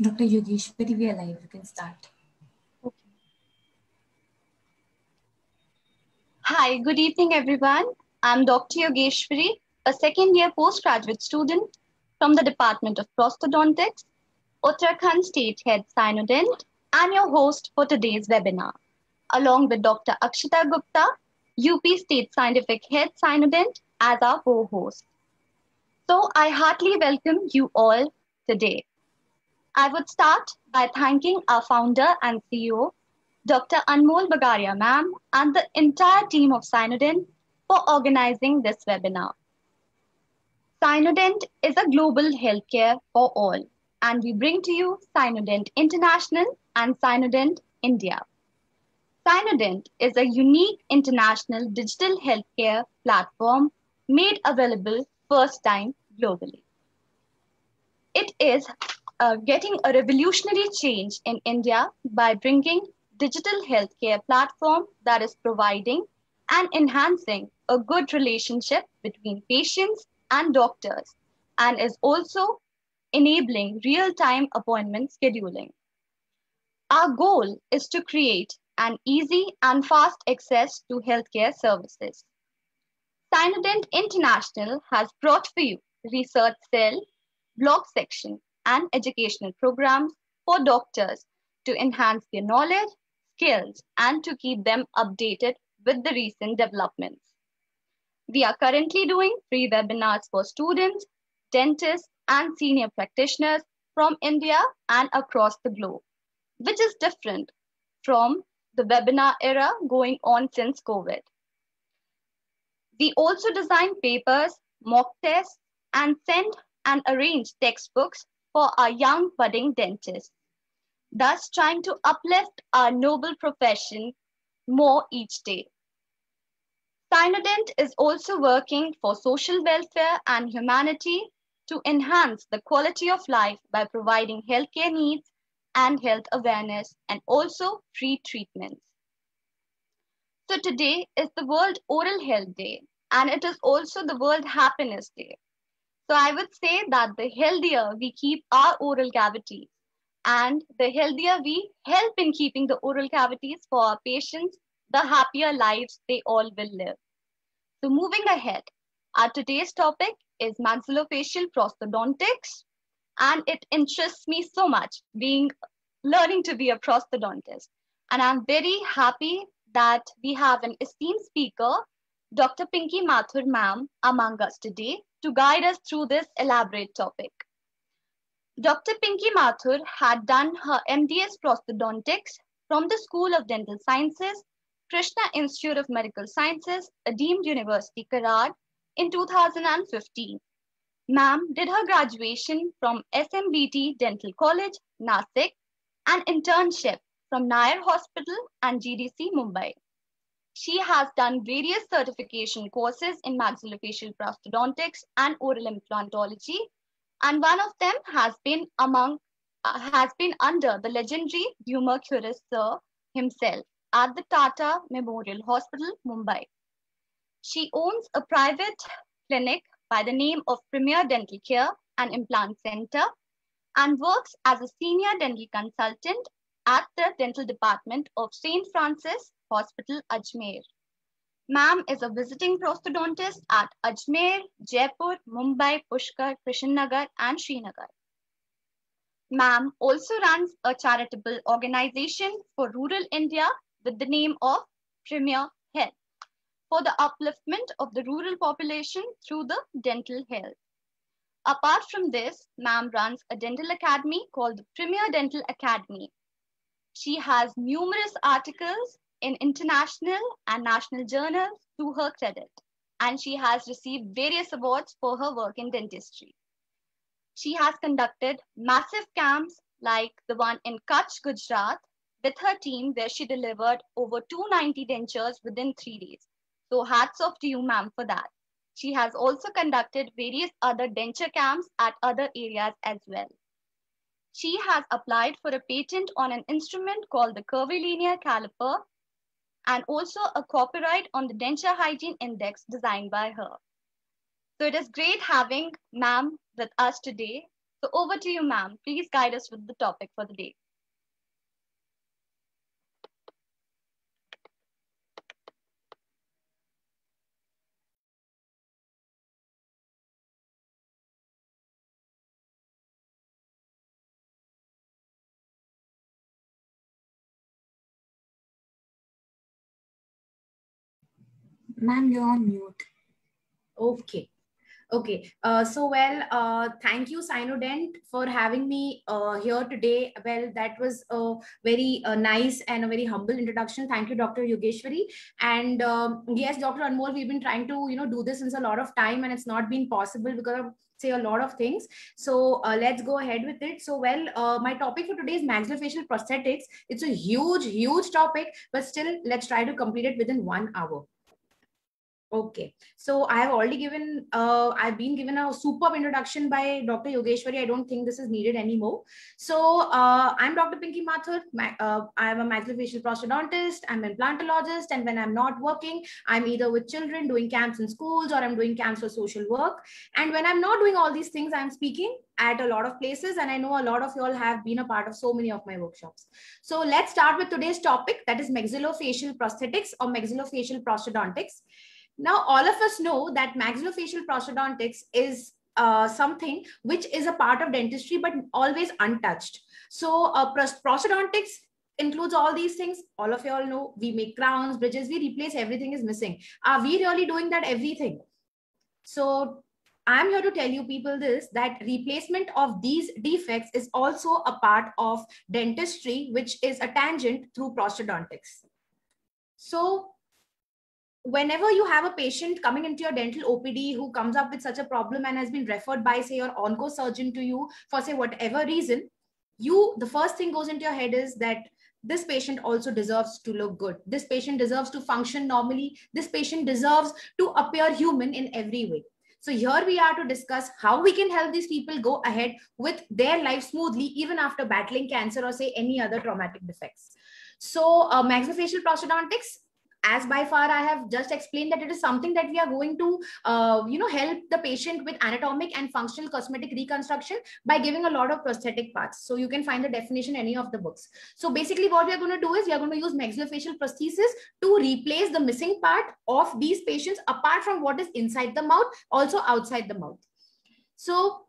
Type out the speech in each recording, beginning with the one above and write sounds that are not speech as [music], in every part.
Dr. Yogeshwari, we are live. You can start. Hi, good evening, everyone. I'm Dr. Yogeshwari, a second year postgraduate student from the Department of Prosthodontics, Uttarakhand State Head Cynodent, and your host for today's webinar, along with Dr. Akshita Gupta, UP State Scientific Head Cynodent, as our co-host. So I heartily welcome you all today. I would start by thanking our founder and CEO, Dr. Anmol Bagaria ma'am, and the entire team of Cynodent for organizing this webinar. Cynodent is a global healthcare for all, and we bring to you Cynodent International and Cynodent India. Cynodent is a unique international digital healthcare platform made available first time globally. It is uh, getting a revolutionary change in India by bringing digital healthcare platform that is providing and enhancing a good relationship between patients and doctors and is also enabling real-time appointment scheduling. Our goal is to create an easy and fast access to healthcare services. Cynodent International has brought for you research cell, blog section, and educational programs for doctors to enhance their knowledge, skills, and to keep them updated with the recent developments. We are currently doing free webinars for students, dentists, and senior practitioners from India and across the globe, which is different from the webinar era going on since COVID. We also design papers, mock tests, and send and arrange textbooks for our young budding dentists, thus trying to uplift our noble profession more each day. Cynodent is also working for social welfare and humanity to enhance the quality of life by providing healthcare needs and health awareness and also free treatments. So today is the World Oral Health Day and it is also the World Happiness Day. So I would say that the healthier we keep our oral cavities and the healthier we help in keeping the oral cavities for our patients, the happier lives they all will live. So moving ahead, our today's topic is maxillofacial prosthodontics and it interests me so much being learning to be a prosthodontist. And I'm very happy that we have an esteemed speaker, Dr. Pinky Mathur ma'am among us today to guide us through this elaborate topic. Dr. Pinky Mathur had done her MDS prosthodontics from the School of Dental Sciences, Krishna Institute of Medical Sciences, a deemed university, Karad, in 2015. Ma'am did her graduation from SMBT Dental College, Nasik, and internship from Nair Hospital and GDC, Mumbai. She has done various certification courses in maxillofacial prosthodontics and oral implantology, and one of them has been among uh, has been under the legendary Humor Curis Sir himself at the Tata Memorial Hospital, Mumbai. She owns a private clinic by the name of Premier Dental Care and Implant Center and works as a senior dental consultant at the dental department of St. Francis Hospital, Ajmer. Ma'am is a visiting prosthodontist at Ajmer, Jaipur, Mumbai, Pushkar, Krishnanagar, and Srinagar. Ma'am also runs a charitable organization for rural India with the name of Premier Health for the upliftment of the rural population through the dental health. Apart from this, ma'am runs a dental academy called the Premier Dental Academy. She has numerous articles in international and national journals to her credit, and she has received various awards for her work in dentistry. She has conducted massive camps like the one in Kutch, Gujarat, with her team, where she delivered over 290 dentures within three days. So, hats off to you, ma'am, for that. She has also conducted various other denture camps at other areas as well. She has applied for a patent on an instrument called the curvilinear caliper and also a copyright on the denture hygiene index designed by her. So it is great having ma'am with us today. So over to you, ma'am. Please guide us with the topic for the day. Ma'am, you're on mute. Okay. Okay. Uh, so, well, uh, thank you, Cynodent, for having me uh, here today. Well, that was a very uh, nice and a very humble introduction. Thank you, Dr. Yogeshwari. And um, yes, Dr. Anmol, we've been trying to, you know, do this since a lot of time and it's not been possible because of, say, a lot of things. So uh, let's go ahead with it. So, well, uh, my topic for today is maxillofacial prosthetics. It's a huge, huge topic, but still, let's try to complete it within one hour. Okay, so I have already given, uh, I've been given a superb introduction by Dr. Yogeshwari. I don't think this is needed anymore. So uh, I'm Dr. Pinky Mathur. Uh, I'm a maxillofacial prosthodontist. I'm an implantologist. And when I'm not working, I'm either with children doing camps in schools or I'm doing camps for social work. And when I'm not doing all these things, I'm speaking at a lot of places. And I know a lot of you all have been a part of so many of my workshops. So let's start with today's topic that is maxillofacial prosthetics or maxillofacial prosthodontics. Now, all of us know that maxillofacial prosthodontics is uh, something which is a part of dentistry, but always untouched. So, uh, prosthodontics includes all these things. All of you all know we make crowns, bridges, we replace everything is missing. Are we really doing that everything? So, I'm here to tell you people this that replacement of these defects is also a part of dentistry, which is a tangent through prosthodontics. So, whenever you have a patient coming into your dental OPD who comes up with such a problem and has been referred by, say, your onco surgeon to you for, say, whatever reason, you the first thing goes into your head is that this patient also deserves to look good. This patient deserves to function normally. This patient deserves to appear human in every way. So here we are to discuss how we can help these people go ahead with their life smoothly, even after battling cancer or say any other traumatic defects. So uh, maxillofacial prosthodontics as by far i have just explained that it is something that we are going to uh, you know help the patient with anatomic and functional cosmetic reconstruction by giving a lot of prosthetic parts. So you can find the definition in any of the books. So basically what we are going to do is we are going to use maxillofacial prosthesis to replace the missing part of these patients apart from what is inside the mouth also outside the mouth. So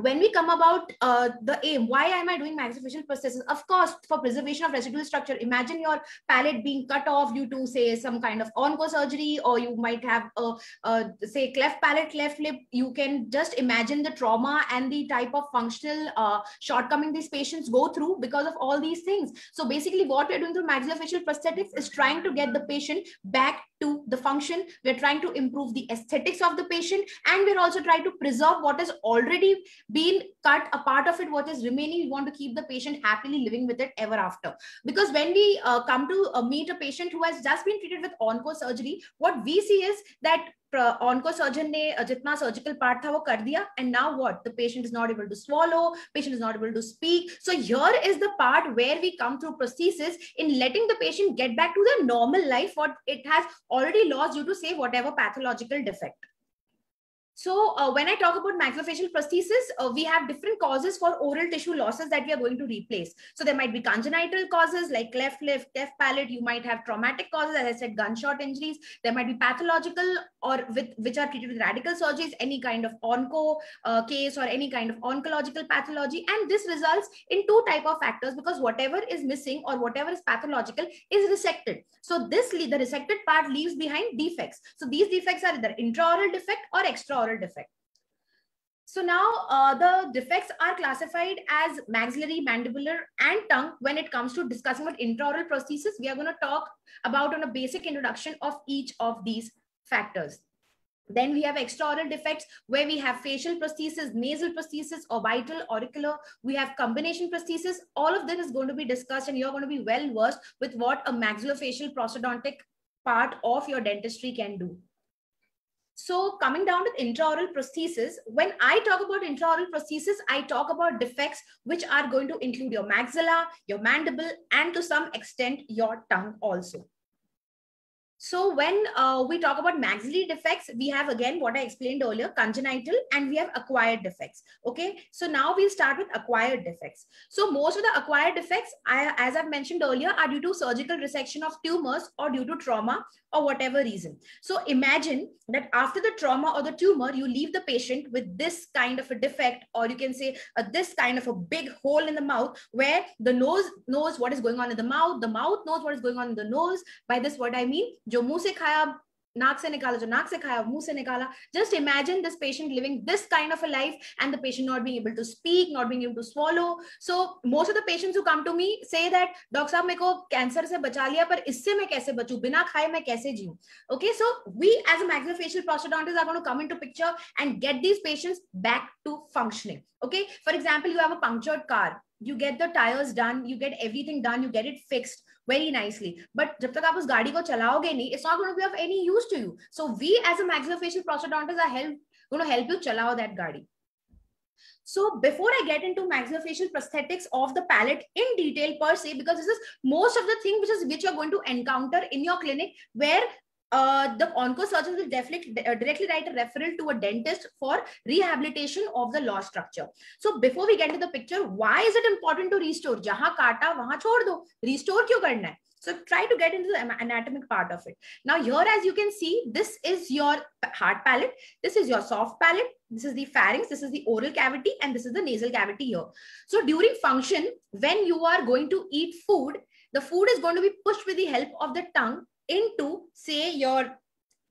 when we come about uh, the aim, why am I doing maxillofacial prosthesis? Of course, for preservation of residual structure. Imagine your palate being cut off due to, say, some kind of onco surgery, or you might have a, a say cleft palate, cleft lip. You can just imagine the trauma and the type of functional uh, shortcoming these patients go through because of all these things. So basically, what we're doing through maxillofacial prosthetics is trying to get the patient back to the function. We're trying to improve the aesthetics of the patient, and we're also trying to preserve what has already been cut a part of it what is remaining we want to keep the patient happily living with it ever after because when we uh, come to uh, meet a patient who has just been treated with onco surgery what we see is that onco surgeon ne jitna surgical part tha wo kar diya and now what? The patient is not able to swallow patient is not able to speak. So here is the part where we come through prosthesis in letting the patient get back to their normal life what it has already lost due to say whatever pathological defect so uh, when I talk about maxillofacial prosthesis, uh, we have different causes for oral tissue losses that we are going to replace. So there might be congenital causes like cleft lip, cleft palate. You might have traumatic causes, as I said, gunshot injuries. There might be pathological or with which are treated with radical surgeries, any kind of onco uh, case or any kind of oncological pathology. And this results in two type of factors because whatever is missing or whatever is pathological is resected. So this the resected part leaves behind defects. So these defects are either intraoral defect or extraoral oral defect. So now uh, the defects are classified as maxillary, mandibular, and tongue when it comes to discussing about intraoral prosthesis. We are going to talk about on a basic introduction of each of these factors. Then we have extraoral defects where we have facial prosthesis, nasal prosthesis, orbital, auricular. We have combination prosthesis. All of this is going to be discussed and you're going to be well versed with what a maxillofacial prosthodontic part of your dentistry can do. So coming down to intraoral prosthesis, when I talk about intraoral prosthesis, I talk about defects which are going to include your maxilla, your mandible, and to some extent your tongue also. So when uh, we talk about maxillary defects, we have again what I explained earlier, congenital and we have acquired defects. Okay. So now we'll start with acquired defects. So most of the acquired defects, I, as I've mentioned earlier, are due to surgical resection of tumors or due to trauma or whatever reason. So imagine that after the trauma or the tumor, you leave the patient with this kind of a defect, or you can say uh, this kind of a big hole in the mouth where the nose knows what is going on in the mouth, the mouth knows what is going on in the nose. By this, what I mean, jo se khaya नाक से निकाला, जो नाक से खाया मुँह से निकाला। Just imagine this patient living this kind of a life and the patient not being able to speak not being able to swallow so most of the patients who come to me say that doctor साहब, मेरे को cancer से बचा लिया, पर इससे मैं कैसे बचूं? बिना खाए मैं कैसे जीऊं? Okay so we as a maxillofacial prosthodontist are going to come into picture and get these patients back to functioning okay for example you have a punctured car. You get the tires done you get everything done you get it fixed very nicely. But jab tak aap us gaadi ko chalaoge nahi it's not going to be of any use to you. So we as a maxillofacial prosthodontist are help, going to help you chalao that gaadi so before I get into maxillofacial prosthetics of the palate in detail per se, because this is most of the thing which is which you're going to encounter in your clinic where uh, the oncosurgeon will definitely uh, directly write a referral to a dentist for rehabilitation of the lost structure. So before we get into the picture, why is it important to restore? Jahan kata, wahan chhod do. Restore kyun karna hai? So try to get into the anatomic part of it. Now here, as you can see, this is your hard palate. This is your soft palate. This is the pharynx. This is the oral cavity. And this is the nasal cavity here. So during function, when you are going to eat food, the food is going to be pushed with the help of the tongue into say your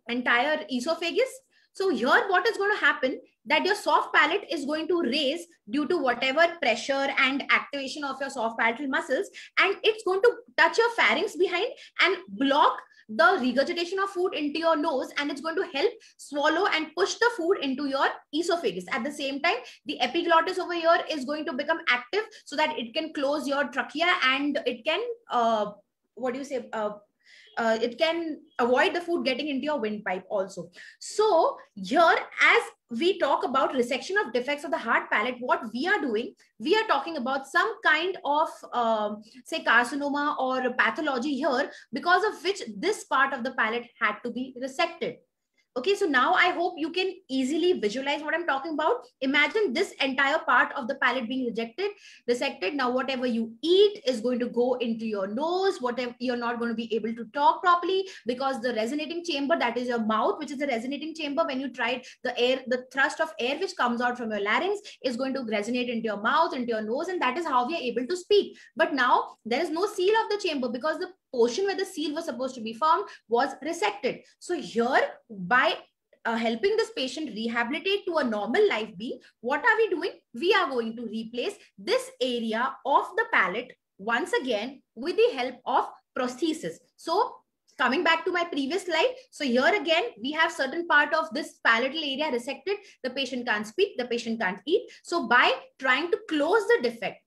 entire esophagus. So here what is going to happen that your soft palate is going to raise due to whatever pressure and activation of your soft palatal muscles and it's going to touch your pharynx behind and block the regurgitation of food into your nose and it's going to help swallow and push the food into your esophagus. At the same time, the epiglottis over here is going to become active so that it can close your trachea and it can, uh, what do you say, uh, uh, it can avoid the food getting into your windpipe also. So here, as we talk about resection of defects of the hard palate, what we are doing, we are talking about some kind of, uh, say, carcinoma or pathology here, because of which this part of the palate had to be resected. Okay, so now I hope you can easily visualize what I'm talking about. Imagine this entire part of the palate being rejected, resected. Now, whatever you eat is going to go into your nose, whatever you're not going to be able to talk properly because the resonating chamber, that is your mouth, which is the resonating chamber. When you try the air, the thrust of air which comes out from your larynx is going to resonate into your mouth, into your nose, and that is how we are able to speak. But now there is no seal of the chamber because the portion where the seal was supposed to be formed was resected. So here, by uh, helping this patient rehabilitate to a normal life being, what are we doing? We are going to replace this area of the palate once again with the help of prosthesis. So coming back to my previous slide. So here again, we have certain part of this palatal area resected. The patient can't speak, the patient can't eat. So by trying to close the defect,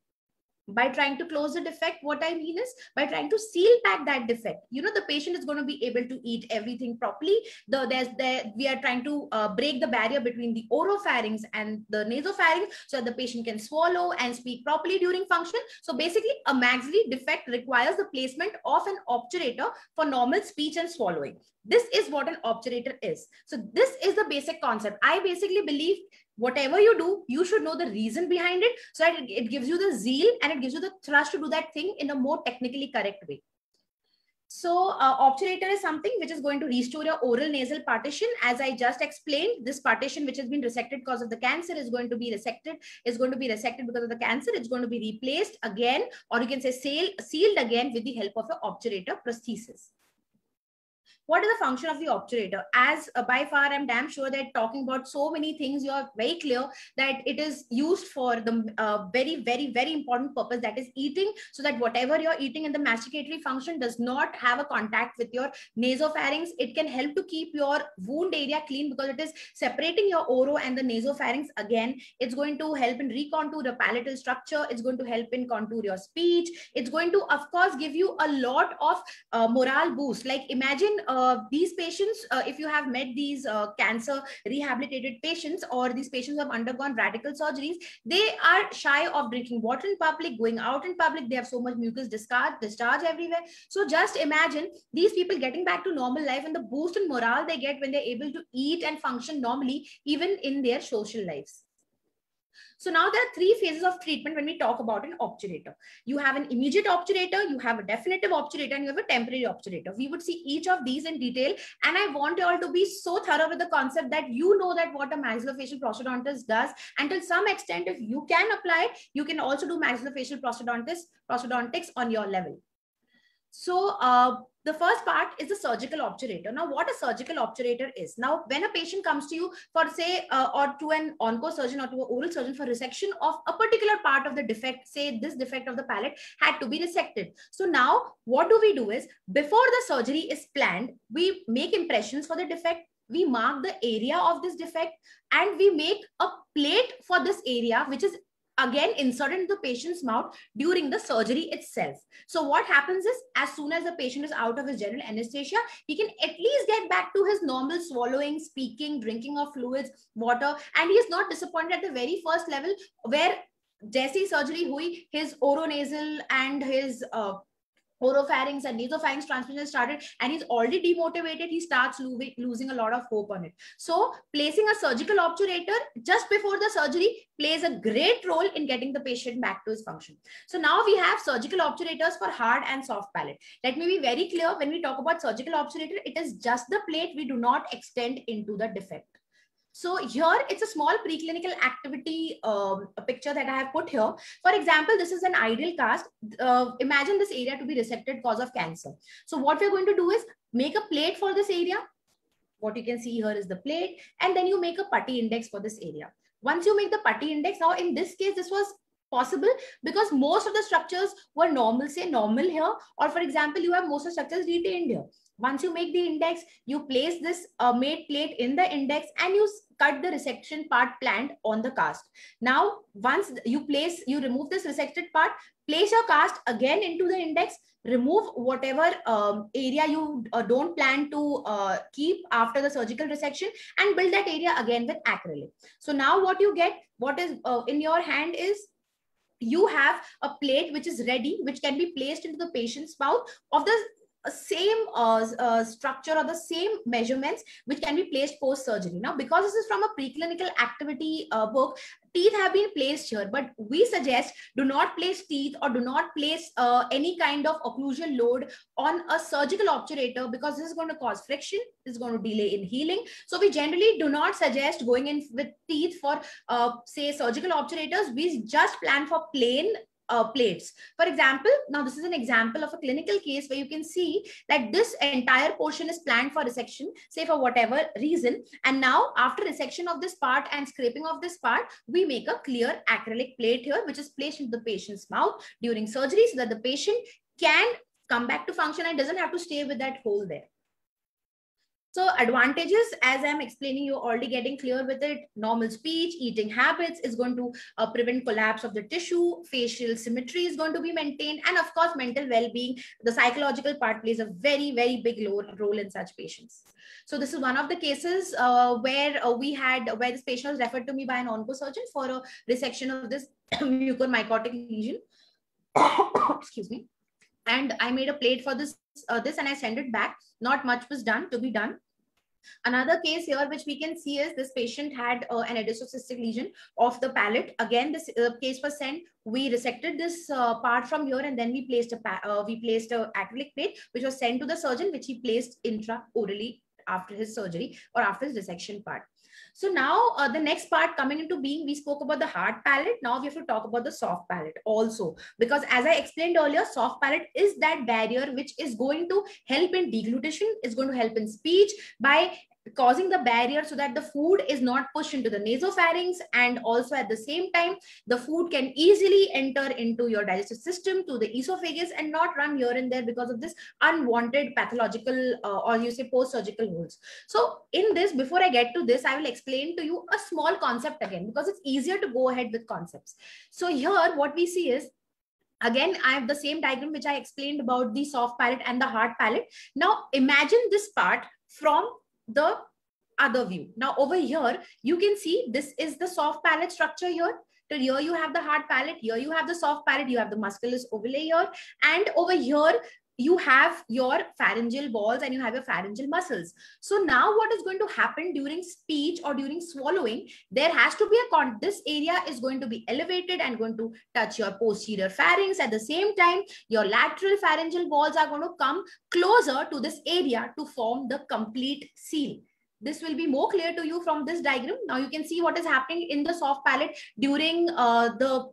by trying to close the defect what i mean is by trying to seal back that defect. You know the patient is going to be able to eat everything properly. The there's there we are trying to uh, break the barrier between the oropharynx and the nasopharynx so that the patient can swallow and speak properly during function. So basically a maxillary defect requires the placement of an obturator for normal speech and swallowing. This is what an obturator is. So this is the basic concept. I basically believe whatever you do, you should know the reason behind it so that it, gives you the zeal and it gives you the thrust to do that thing in a more technically correct way. So uh, obturator is something which is going to restore your oral nasal partition. As I just explained, this partition which has been resected because of the cancer is going to be resected, is going to be resected because of the cancer. It's going to be replaced again, or you can say sealed again with the help of an obturator prosthesis what is the function of the obturator? As uh, by far, I'm damn sure that talking about so many things, you're very clear that it is used for the uh, very, very, very important purpose that is eating so that whatever you're eating in the masticatory function does not have a contact with your nasopharynx. It can help to keep your wound area clean because it is separating your oro and the nasopharynx again. It's going to help in recontour the palatal structure. It's going to help in contour your speech. It's going to, of course, give you a lot of uh, morale boost. Like imagine uh, these patients, uh, if you have met these uh, cancer rehabilitated patients or these patients who have undergone radical surgeries, they are shy of drinking water in public, going out in public. They have so much mucus discharge, discharge everywhere. So just imagine these people getting back to normal life and the boost in morale they get when they're able to eat and function normally, even in their social lives. So now there are three phases of treatment when we talk about an obturator. You have an immediate obturator, you have a definitive obturator, and you have a temporary obturator. We would see each of these in detail. And I want you all to be so thorough with the concept that you know that what a maxillofacial prosthodontist does. And to some extent, if you can apply it, you can also do maxillofacial prosthodontist, prosthodontics on your level. So uh, the first part is the surgical obturator. Now, what a surgical obturator is. Now, when a patient comes to you for say, uh, or to an onco surgeon or to an oral surgeon for resection of a particular part of the defect, say this defect of the palate had to be resected. So now what do we do is before the surgery is planned, we make impressions for the defect we mark the area of this defect and we make a plate for this area which is again inserted into the patient's mouth during the surgery itself. So what happens is as soon as the patient is out of his general anesthesia, he can at least get back to his normal swallowing, speaking, drinking of fluids, water, and he is not disappointed at the very first level where जैसी surgery hui, his oronasal and his uh, oropharynx and nasopharynx transmission started and he's already demotivated he starts lo losing a lot of hope on it. So placing a surgical obturator just before the surgery plays a great role in getting the patient back to his function. So now we have surgical obturators for hard and soft palate. Let me be very clear when we talk about surgical obturator it is just the plate we do not extend into the defect so here it's a small preclinical activity um, picture that I have put here. For example, this is an ideal cast. Uh, imagine this area to be resected cause of cancer. So what we're going to do is make a plate for this area. What you can see here is the plate and then you make a putty index for this area. Once you make the putty index, now in this case, this was possible because most of the structures were normal, say normal here, or for example, you have most of the structures retained here. Once you make the index, you place this uh, made plate in the index and you cut the resection part planned on the cast. Now, once you place, you remove this resected part, place your cast again into the index, remove whatever um, area you uh, don't plan to uh, keep after the surgical resection and build that area again with acrylic. So now what you get, what is uh, in your hand is you have a plate which is ready, which can be placed into the patient's mouth of the same uh, uh, structure or the same measurements which can be placed post surgery now because this is from a preclinical activity uh, book teeth have been placed here but we suggest do not place teeth or do not place uh, any kind of occlusal load on a surgical obturator because this is going to cause friction this is going to delay in healing. So we generally do not suggest going in with teeth for uh, say surgical obturators. We just plan for plain uh, plates. For example, now this is an example of a clinical case where you can see that this entire portion is planned for resection, say for whatever reason. And now after resection of this part and scraping of this part, we make a clear acrylic plate here, which is placed into the patient's mouth during surgery so that the patient can come back to function and doesn't have to stay with that hole there. So advantages, as I'm explaining, you're already getting clear with it. Normal speech, eating habits is going to uh, prevent collapse of the tissue. Facial symmetry is going to be maintained. And of course, mental well-being, the psychological part plays a very, very big role in such patients. So this is one of the cases uh, where uh, we had, where this patient was referred to me by an oncosurgeon for a resection of this [coughs] mucormycotic lesion. [coughs] Excuse me and I made a plate for this, uh, this and I sent it back. Not much was done to be done. Another case here, which we can see is this patient had uh, an edificocystic lesion of the palate. Again, this uh, case was sent. We resected this uh, part from here, and then we placed a uh, we placed a acrylic plate, which was sent to the surgeon, which he placed intra orally after his surgery or after his resection part. So now uh, the next part coming into being, we spoke about the hard palate. Now we have to talk about the soft palate also, because as I explained earlier, soft palate is that barrier which is going to help in deglutition, is going to help in speech by causing the barrier so that the food is not pushed into the nasopharynx and also at the same time the food can easily enter into your digestive system to the esophagus and not run here and there because of this unwanted pathological uh, or you say post-surgical wounds. So in this before i get to this i will explain to you a small concept again because it's easier to go ahead with concepts. So here what we see is again i have the same diagram which i explained about the soft palate and the hard palate. Now imagine this part from the other view. Now over here you can see this is the soft palate structure here. So here you have the hard palate here you have the soft palate you have the musculus ovale here. And over here you have your pharyngeal walls and you have your pharyngeal muscles. So now what is going to happen during speech or during swallowing, there has to be a con, this area is going to be elevated and going to touch your posterior pharynx. At the same time, your lateral pharyngeal walls are going to come closer to this area to form the complete seal this will be more clear to you from this diagram. Now you can see what is happening in the soft palate during uh, the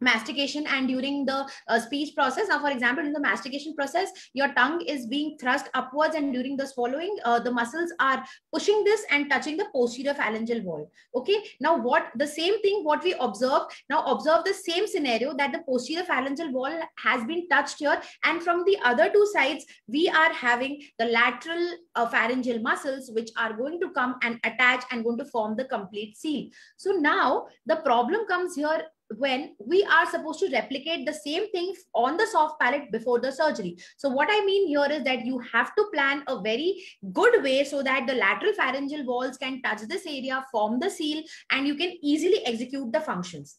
mastication and during the uh, speech process. Now for example in the mastication process your tongue is being thrust upwards and during the swallowing uh, the muscles are pushing this and touching the posterior pharyngeal wall. Okay? Now what the same thing what we observe. Now observe the same scenario that the posterior pharyngeal wall has been touched here. And from the other two sides we are having the lateral uh, pharyngeal muscles which are going to come and attach and going to form the complete seal. So now the problem comes here when we are supposed to replicate the same thing on the soft palate before the surgery. So what I mean here is that you have to plan a very good way so that the lateral pharyngeal walls can touch this area, form the seal, and you can easily execute the functions.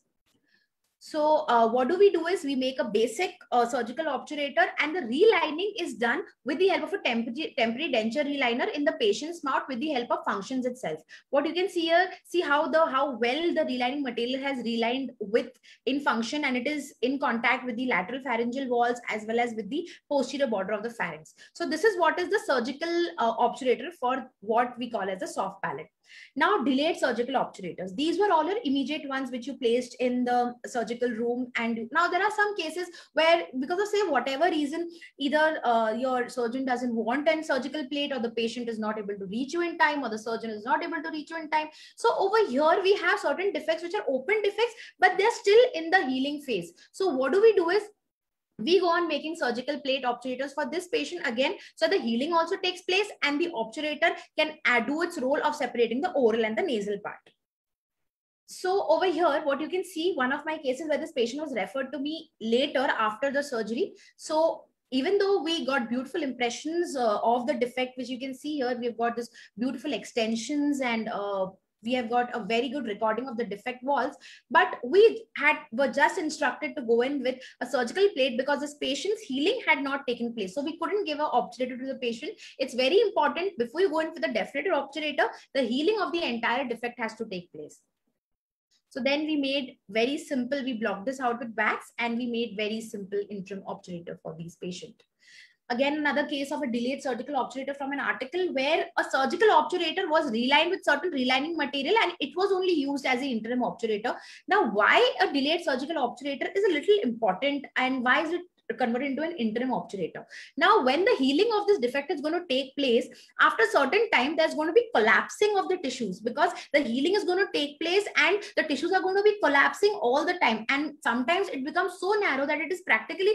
So uh, what do we do is we make a basic uh, surgical obturator and the relining is done with the help of a temporary, temporary denture reliner in the patient's mouth with the help of functions itself. What you can see here, see how the how well the relining material has relined with in function and it is in contact with the lateral pharyngeal walls as well as with the posterior border of the pharynx. So this is what is the surgical uh, obturator for what we call as a soft palate. Now, delayed surgical obturators. These were all your immediate ones which you placed in the surgical room. And now there are some cases where, because of say whatever reason, either uh, your surgeon doesn't want an surgical plate or the patient is not able to reach you in time or the surgeon is not able to reach you in time. So over here, we have certain defects which are open defects, but they're still in the healing phase. So what do we do is we go on making surgical plate obturators for this patient again so the healing also takes place and the obturator can add, to its role of separating the oral and the nasal part. So over here what you can see one of my cases where this patient was referred to me later after the surgery. So even though we got beautiful impressions uh, of the defect which you can see here we've got this beautiful extensions and uh, we have got a very good recording of the defect walls but we had were just instructed to go in with a surgical plate because this patient's healing had not taken place. So we couldn't give an obturator to the patient. It's very important before you go in for the definitive obturator the healing of the entire defect has to take place. So then we made very simple we blocked this out with wax and we made very simple interim obturator for these patients again another case of a delayed surgical obturator from an article where a surgical obturator was relined with certain relining material and it was only used as an interim obturator. Now, why a delayed surgical obturator is a little important and why is it converted into an interim obturator. Now, when the healing of this defect is going to take place, after certain time, there's going to be collapsing of the tissues because the healing is going to take place and the tissues are going to be collapsing all the time. And sometimes it becomes so narrow that it is practically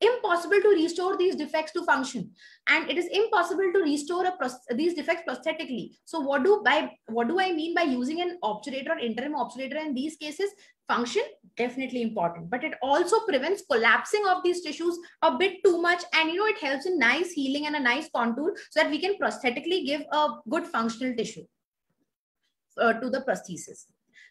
impossible to restore these defects to function. And it is impossible to restore a these defects prosthetically. So what do by what do i mean by using an obturator or interim obturator in these cases? Function definitely important. But it also prevents collapsing of these tissues a bit too much. And you know it helps in nice healing and a nice contour so that we can prosthetically give a good functional tissue uh, to the prosthesis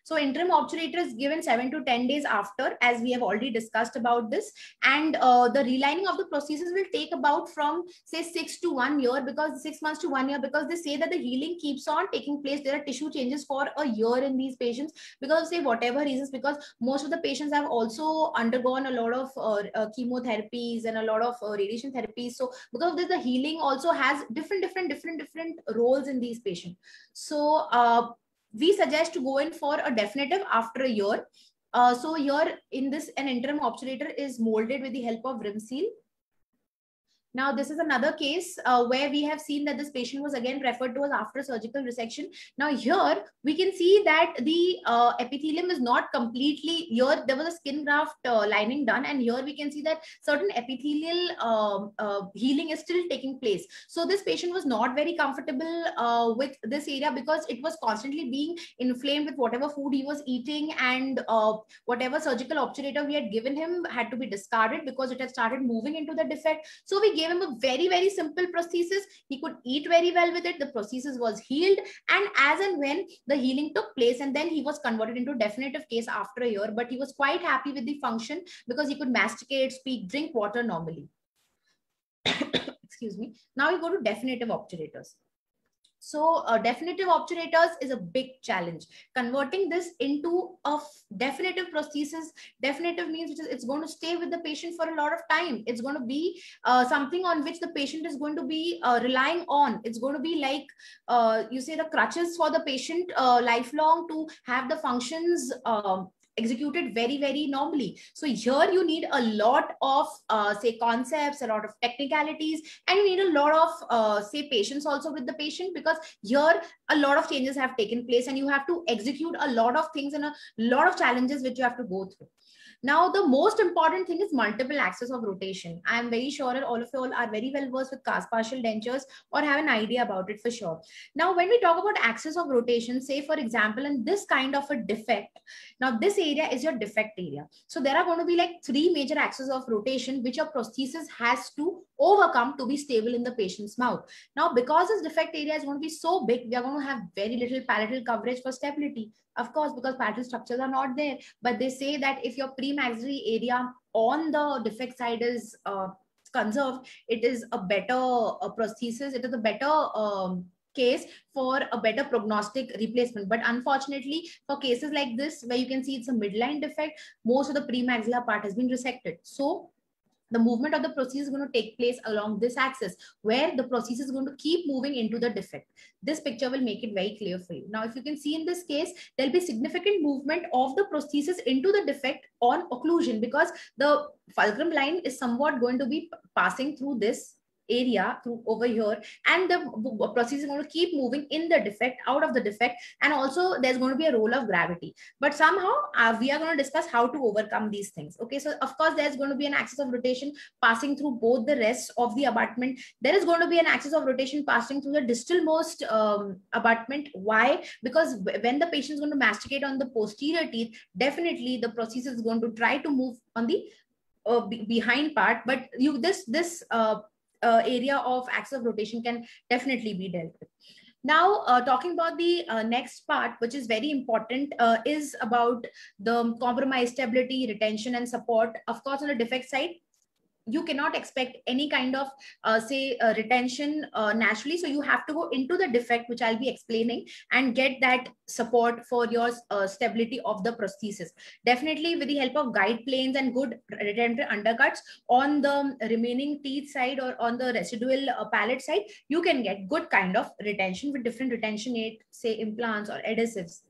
so interim obturator is given 7 to 10 days after, as we have already discussed about this. And uh, the relining of the prosthesis will take about from say 6 to 1 year because 6 months to 1 year because they say that the healing keeps on taking place. There are tissue changes for a year in these patients because of say whatever reasons because most of the patients have also undergone a lot of uh, uh, chemotherapies and a lot of uh, radiation therapies. So because of this, the healing also has different, different, different, different roles in these patients. So uh, we suggest to go in for a definitive after a year. Uh, so here in this, an interim obturator is molded with the help of rim seal. Now, this is another case uh, where we have seen that this patient was again referred to as after surgical resection. Now, here we can see that the uh, epithelium is not completely, here there was a skin graft uh, lining done and here we can see that certain epithelial um, uh, healing is still taking place. So this patient was not very comfortable uh, with this area because it was constantly being inflamed with whatever food he was eating and uh, whatever surgical obturator we had given him had to be discarded because it had started moving into the defect. So we gave him a very, very simple prosthesis. He could eat very well with it. The prosthesis was healed. And as and when the healing took place, and then he was converted into definitive case after a year, but he was quite happy with the function because he could masticate, speak, drink water normally. [coughs] Excuse me. Now we go to definitive obturators. So uh, definitive obturators is a big challenge. Converting this into a definitive prosthesis, definitive means which is, it's going to stay with the patient for a lot of time. It's going to be uh, something on which the patient is going to be uh, relying on. It's going to be like, uh, you say the crutches for the patient uh, lifelong to have the functions um, executed very very normally. So here you need a lot of uh, say concepts a lot of technicalities and you need a lot of uh, say patience also with the patient because here a lot of changes have taken place and you have to execute a lot of things and a lot of challenges which you have to go through now, the most important thing is multiple axis of rotation. I am very sure all of you all are very well versed with cast partial dentures or have an idea about it for sure. Now, when we talk about axis of rotation, say for example, in this kind of a defect, now this area is your defect area. So there are going to be like three major axes of rotation, which your prosthesis has to overcome to be stable in the patient's mouth. Now, because this defect area is going to be so big, we are going to have very little palatal coverage for stability. Of course, because palatal structures are not there. But they say that if your premaxillary area on the defect side is uh, conserved, it is a better uh, prosthesis. It is a better um, case for a better prognostic replacement. But unfortunately, for cases like this, where you can see it's a midline defect, most of the premaxillar part has been resected. So the movement of the prosthesis is going to take place along this axis where the prosthesis is going to keep moving into the defect. This picture will make it very clear for you. Now, if you can see in this case, there'll be significant movement of the prosthesis into the defect on occlusion because the fulcrum line is somewhat going to be passing through this area through over here and the process is going to keep moving in the defect out of the defect and also there's going to be a role of gravity. But somehow uh, we are going to discuss how to overcome these things okay? So of course there's going to be an axis of rotation passing through both the rest of the abutment. There is going to be an axis of rotation passing through the distal most um, abutment. Why? Because when the patient is going to masticate on the posterior teeth definitely the process is going to try to move on the uh, behind part. But you this this uh, uh, area of axis of rotation can definitely be dealt with. Now, uh, talking about the uh, next part, which is very important, uh, is about the compromised stability, retention, and support. Of course, on the defect side, you cannot expect any kind of uh, say uh, retention uh, naturally. So you have to go into the defect which i'll be explaining and get that support for your uh, stability of the prosthesis. Definitely with the help of guide planes and good retentive undercuts on the remaining teeth side or on the residual uh, palate side you can get good kind of retention with different retention aid say implants or adhesives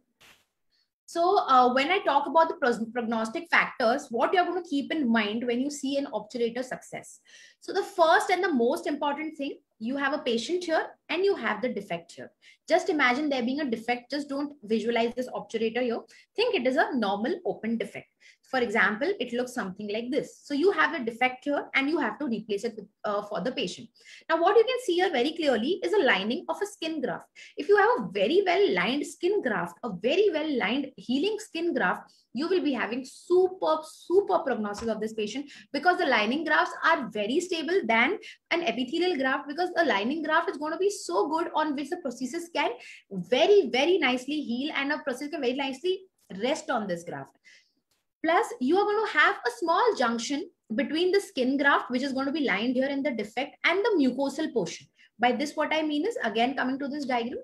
so uh, when I talk about the prognostic factors, what you're going to keep in mind when you see an obturator success. So the first and the most important thing, you have a patient here and you have the defect here. Just imagine there being a defect. Just don't visualize this obturator here. Think it is a normal open defect. For example, it looks something like this. So you have a defect here and you have to replace it with, uh, for the patient. Now, what you can see here very clearly is a lining of a skin graft. If you have a very well lined skin graft, a very well lined healing skin graft, you will be having super, super prognosis of this patient because the lining grafts are very stable than an epithelial graft because the lining graft is going to be so good on which the prosthesis can very, very nicely heal and a prosthesis can very nicely rest on this graft. Plus, you are going to have a small junction between the skin graft, which is going to be lined here in the defect, and the mucosal portion. By this, what I mean is, again, coming to this diagram,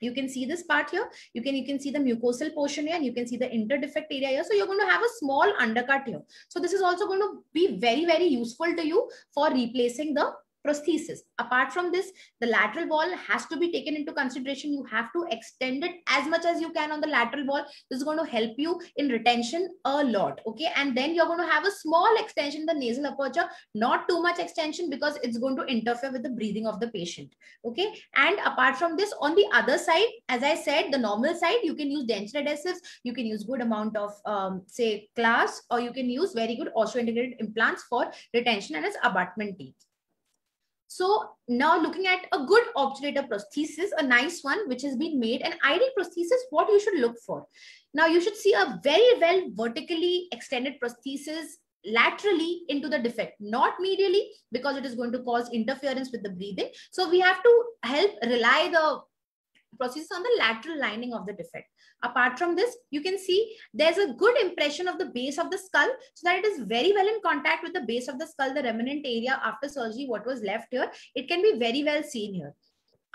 you can see this part here. You can, you can see the mucosal portion here, and you can see the interdefect area here. So you're going to have a small undercut here. So this is also going to be very, very useful to you for replacing the prosthesis. Apart from this, the lateral wall has to be taken into consideration. You have to extend it as much as you can on the lateral wall. This is going to help you in retention a lot. Okay. And then you're going to have a small extension the nasal aperture, not too much extension because it's going to interfere with the breathing of the patient. Okay. And apart from this, on the other side, as I said, the normal side, you can use denture adhesives. You can use good amount of, um, say, class, or you can use very good osseointegrated implants for retention and its abutment teeth. So now looking at a good obturator prosthesis, a nice one which has been made, an ideal prosthesis, what you should look for. Now you should see a very well vertically extended prosthesis laterally into the defect, not medially because it is going to cause interference with the breathing. So we have to help rely the prosthesis on the lateral lining of the defect. Apart from this, you can see there's a good impression of the base of the skull so that it is very well in contact with the base of the skull, the remnant area after surgery, what was left here, it can be very well seen here.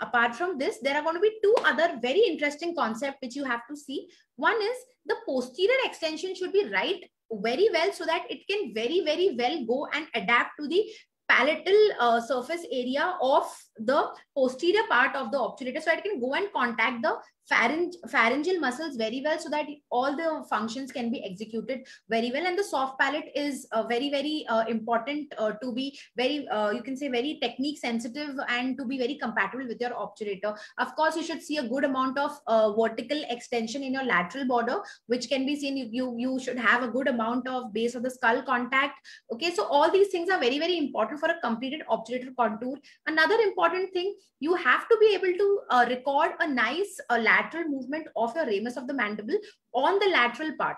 Apart from this, there are going to be two other very interesting concepts which you have to see. One is the posterior extension should be right very well so that it can very, very well go and adapt to the palatal uh, surface area of the posterior part of the obturator. So it can go and contact the pharynge, pharyngeal muscles very well so that all the functions can be executed very well. And the soft palate is uh, very very uh, important uh, to be very uh, you can say very technique sensitive and to be very compatible with your obturator. Of course you should see a good amount of uh, vertical extension in your lateral border which can be seen. You, you you should have a good amount of base of the skull contact. Okay so all these things are very very important for a completed obturator contour. Another important thing you have to be able to uh, record a nice uh, lateral movement of your ramus of the mandible on the lateral part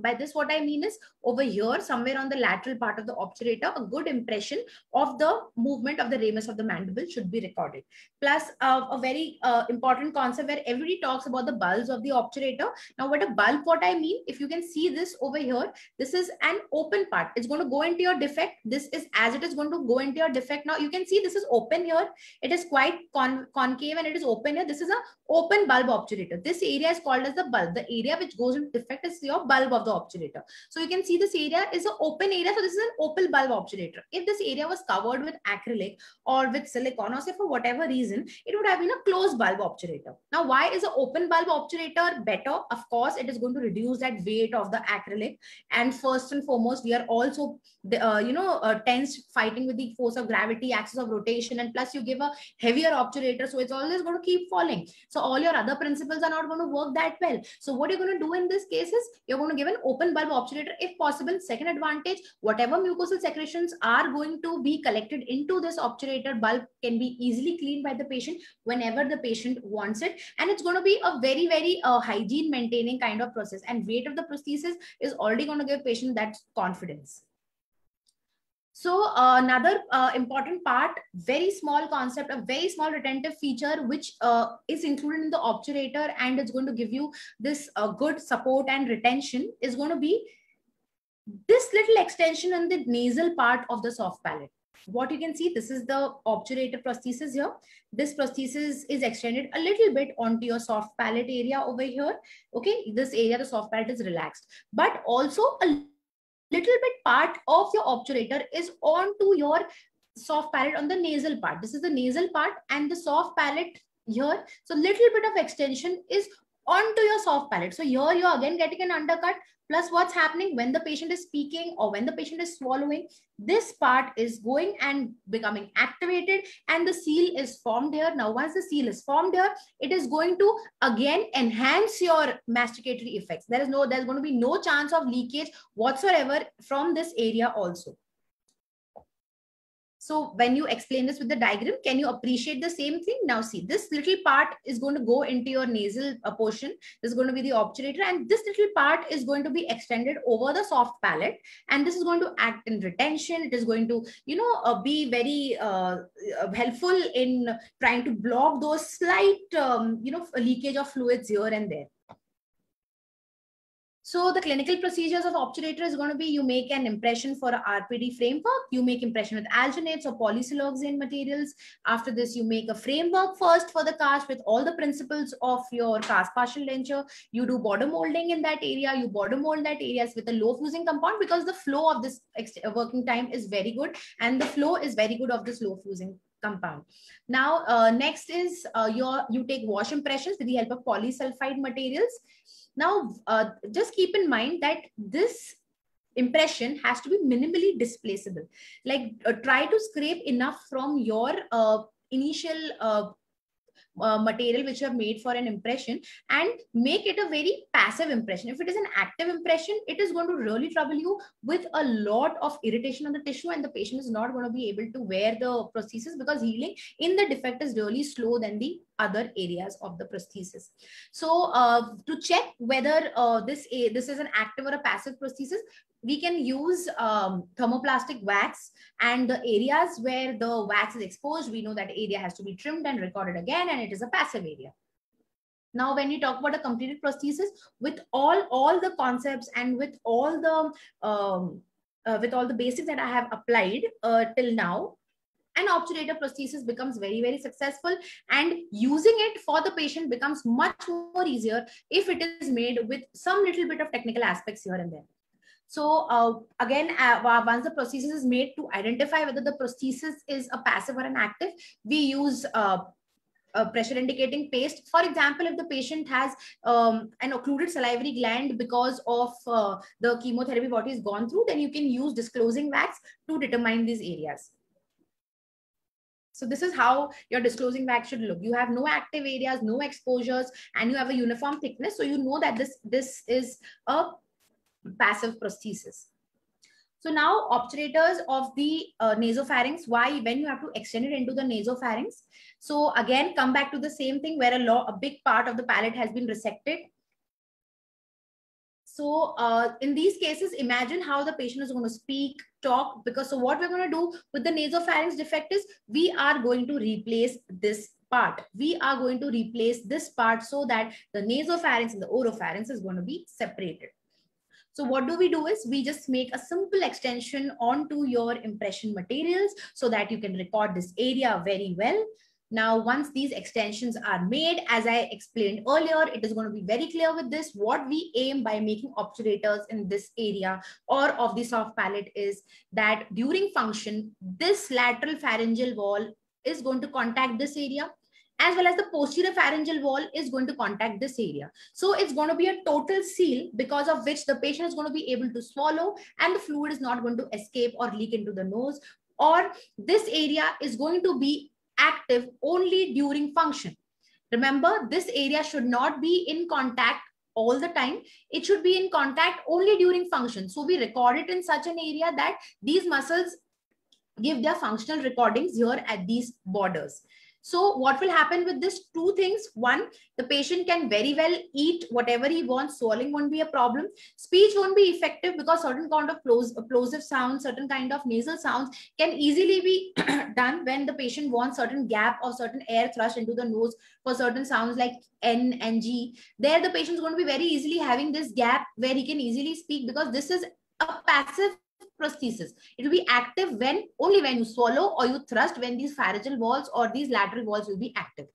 by this, what I mean is over here, somewhere on the lateral part of the obturator, a good impression of the movement of the ramus of the mandible should be recorded. Plus, uh, a very uh, important concept where everybody talks about the bulbs of the obturator. Now, what a bulb, what I mean, if you can see this over here, this is an open part. It's going to go into your defect. This is as it is going to go into your defect. Now, you can see this is open here. It is quite con concave and it is open here. This is a open bulb obturator. This area is called as the bulb. The area which goes into defect is your bulb of the obturator. So you can see this area is an open area. So this is an open bulb obturator. If this area was covered with acrylic or with silicone or say for whatever reason, it would have been a closed bulb obturator. Now, why is an open bulb obturator better? Of course, it is going to reduce that weight of the acrylic. And first and foremost, we are also, uh, you know, uh, tense fighting with the force of gravity, axis of rotation, and plus you give a heavier obturator. So it's always going to keep falling. So all your other principles are not going to work that well. So what you're going to do in this case is you're going to give an open bulb obturator if possible. Second advantage, whatever mucosal secretions are going to be collected into this obturator bulb can be easily cleaned by the patient whenever the patient wants it. And it's going to be a very, very uh, hygiene maintaining kind of process. And weight of the prosthesis is already going to give patient that confidence. So uh, another uh, important part, very small concept, a very small retentive feature, which uh, is included in the obturator and it's going to give you this uh, good support and retention is going to be this little extension on the nasal part of the soft palate. What you can see, this is the obturator prosthesis here. This prosthesis is extended a little bit onto your soft palate area over here. Okay, this area, the soft palate is relaxed, but also a little bit part of your obturator is onto your soft palate on the nasal part. This is the nasal part and the soft palate here. So little bit of extension is onto your soft palate. So here you're again getting an undercut plus what's happening when the patient is speaking or when the patient is swallowing this part is going and becoming activated and the seal is formed here. Now once the seal is formed here it is going to again enhance your masticatory effects. There is no there's going to be no chance of leakage whatsoever from this area also so when you explain this with the diagram, can you appreciate the same thing? Now see, this little part is going to go into your nasal uh, portion. This is going to be the obturator and this little part is going to be extended over the soft palate. And this is going to act in retention. It is going to, you know, uh, be very uh, uh helpful in trying to block those slight, um, you know, leakage of fluids here and there. So the clinical procedures of obturator is going to be you make an impression for a RPD framework. You make impression with alginates or polysiloxane materials. After this, you make a framework first for the cast with all the principles of your cast partial denture. You do border molding in that area. You border mold that areas with a low fusing compound because the flow of this working time is very good and the flow is very good of this low fusing compound. Now, uh, next is uh, your you take wash impressions with the help of polysulfide materials. Now, uh, just keep in mind that this impression has to be minimally displaceable. Like uh, try to scrape enough from your uh, initial uh, material which you have made for an impression and make it a very passive impression. If it is an active impression, it is going to really trouble you with a lot of irritation on the tissue and the patient is not going to be able to wear the prosthesis because healing in the defect is really slow than the other areas of the prosthesis. So uh, to check whether uh, this, this is an active or a passive prosthesis, we can use um, thermoplastic wax and the areas where the wax is exposed, we know that area has to be trimmed and recorded again and it is a passive area. Now, when you talk about a completed prosthesis, with all, all the concepts and with all the um, uh, with all the basics that I have applied uh, till now, an obturator prosthesis becomes very, very successful and using it for the patient becomes much more easier if it is made with some little bit of technical aspects here and there. So uh, again, uh, once the prosthesis is made to identify whether the prosthesis is a passive or an active, we use uh, a pressure indicating paste. For example, if the patient has um, an occluded salivary gland because of uh, the chemotherapy what he's gone through, then you can use disclosing wax to determine these areas. So this is how your disclosing wax should look. You have no active areas, no exposures, and you have a uniform thickness. So you know that this, this is a passive prosthesis. So now obturators of the uh, nasopharynx, why when you have to extend it into the nasopharynx. So again, come back to the same thing where a, lot, a big part of the palate has been resected. So uh, in these cases, imagine how the patient is going to speak, talk, because so what we're going to do with the nasopharynx defect is we are going to replace this part. We are going to replace this part so that the nasopharynx and the oropharynx is going to be separated. So what do we do is we just make a simple extension onto your impression materials so that you can record this area very well. Now, once these extensions are made, as I explained earlier, it is going to be very clear with this. What we aim by making obturators in this area or of the soft palate is that during function, this lateral pharyngeal wall is going to contact this area as well as the posterior pharyngeal wall is going to contact this area. So it's going to be a total seal because of which the patient is going to be able to swallow and the fluid is not going to escape or leak into the nose or this area is going to be active only during function. Remember, this area should not be in contact all the time. It should be in contact only during function. So we record it in such an area that these muscles give their functional recordings here at these borders. So what will happen with this? Two things. One, the patient can very well eat whatever he wants. Swallowing won't be a problem. Speech won't be effective because certain kind of plosive sounds, certain kind of nasal sounds can easily be [clears throat] done when the patient wants certain gap or certain air thrust into the nose for certain sounds like N and G. There the patient is going to be very easily having this gap where he can easily speak because this is a passive prosthesis. It will be active when only when you swallow or you thrust when these pharyngeal walls or these lateral walls will be active.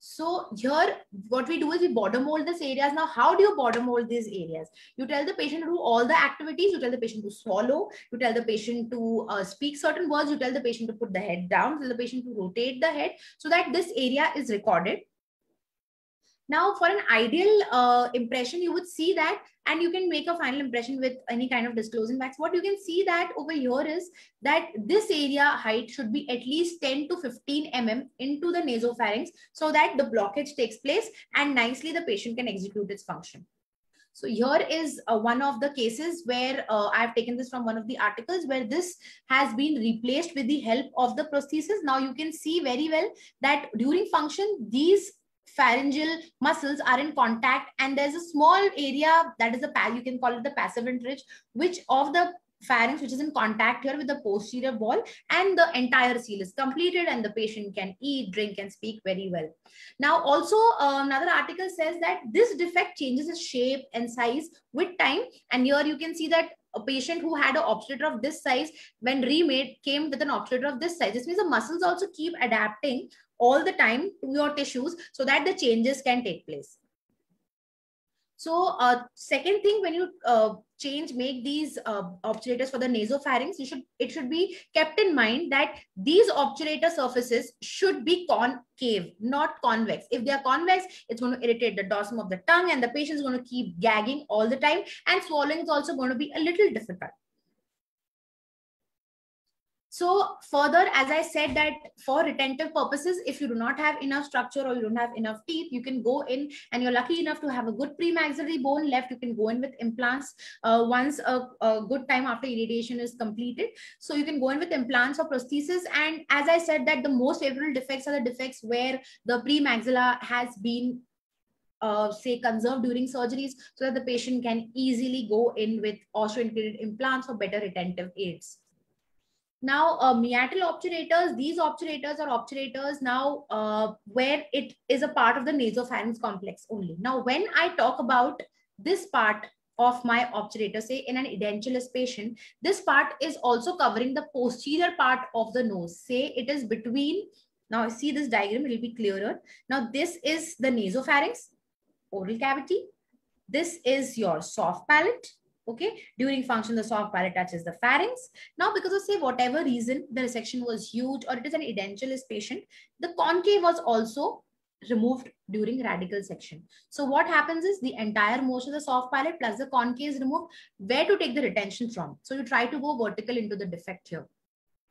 So here, what we do is we border mold these areas. Now, how do you border mold these areas? You tell the patient to do all the activities. You tell the patient to swallow. You tell the patient to uh, speak certain words. You tell the patient to put the head down. Tell the patient to rotate the head so that this area is recorded. Now, for an ideal uh, impression, you would see that, and you can make a final impression with any kind of disclosing wax. What you can see that over here is that this area height should be at least 10 to 15 mm into the nasopharynx so that the blockage takes place and nicely the patient can execute its function. So here is uh, one of the cases where uh, I've taken this from one of the articles where this has been replaced with the help of the prosthesis. Now you can see very well that during function, these pharyngeal muscles are in contact and there's a small area that is a you can call it the passive ridge which of the pharynx which is in contact here with the posterior wall and the entire seal is completed and the patient can eat drink and speak very well. Now also uh, another article says that this defect changes its shape and size with time and here you can see that a patient who had an obturator of this size when remade came with an obturator of this size. This means the muscles also keep adapting all the time to your tissues so that the changes can take place so uh, second thing, when you uh, change, make these uh, obturators for the nasopharynx, you should it should be kept in mind that these obturator surfaces should be concave, not convex. If they are convex, it's going to irritate the dorsum of the tongue and the patient is going to keep gagging all the time and swallowing is also going to be a little difficult. So further, as I said that for retentive purposes, if you do not have enough structure or you don't have enough teeth, you can go in and you're lucky enough to have a good premaxillary bone left. You can go in with implants uh, once a, a, good time after irradiation is completed. So you can go in with implants or prosthesis. And as I said that the most favorable defects are the defects where the premaxilla has been uh, say conserved during surgeries so that the patient can easily go in with osseointegrated implants or better retentive aids. Now, uh, meatal obturators, these obturators are obturators now uh, where it is a part of the nasopharynx complex only. Now, when I talk about this part of my obturator, say in an edentulous patient, this part is also covering the posterior part of the nose. Say it is between, now see this diagram, it will be clearer. Now, this is the nasopharynx, oral cavity. This is your soft palate Okay, during function, the soft palate touches the pharynx. Now, because of say whatever reason, the resection was huge or it is an edentulous patient, the concave was also removed during radical section. So what happens is the entire motion of the soft palate plus the concave is removed. Where to take the retention from? So you try to go vertical into the defect here.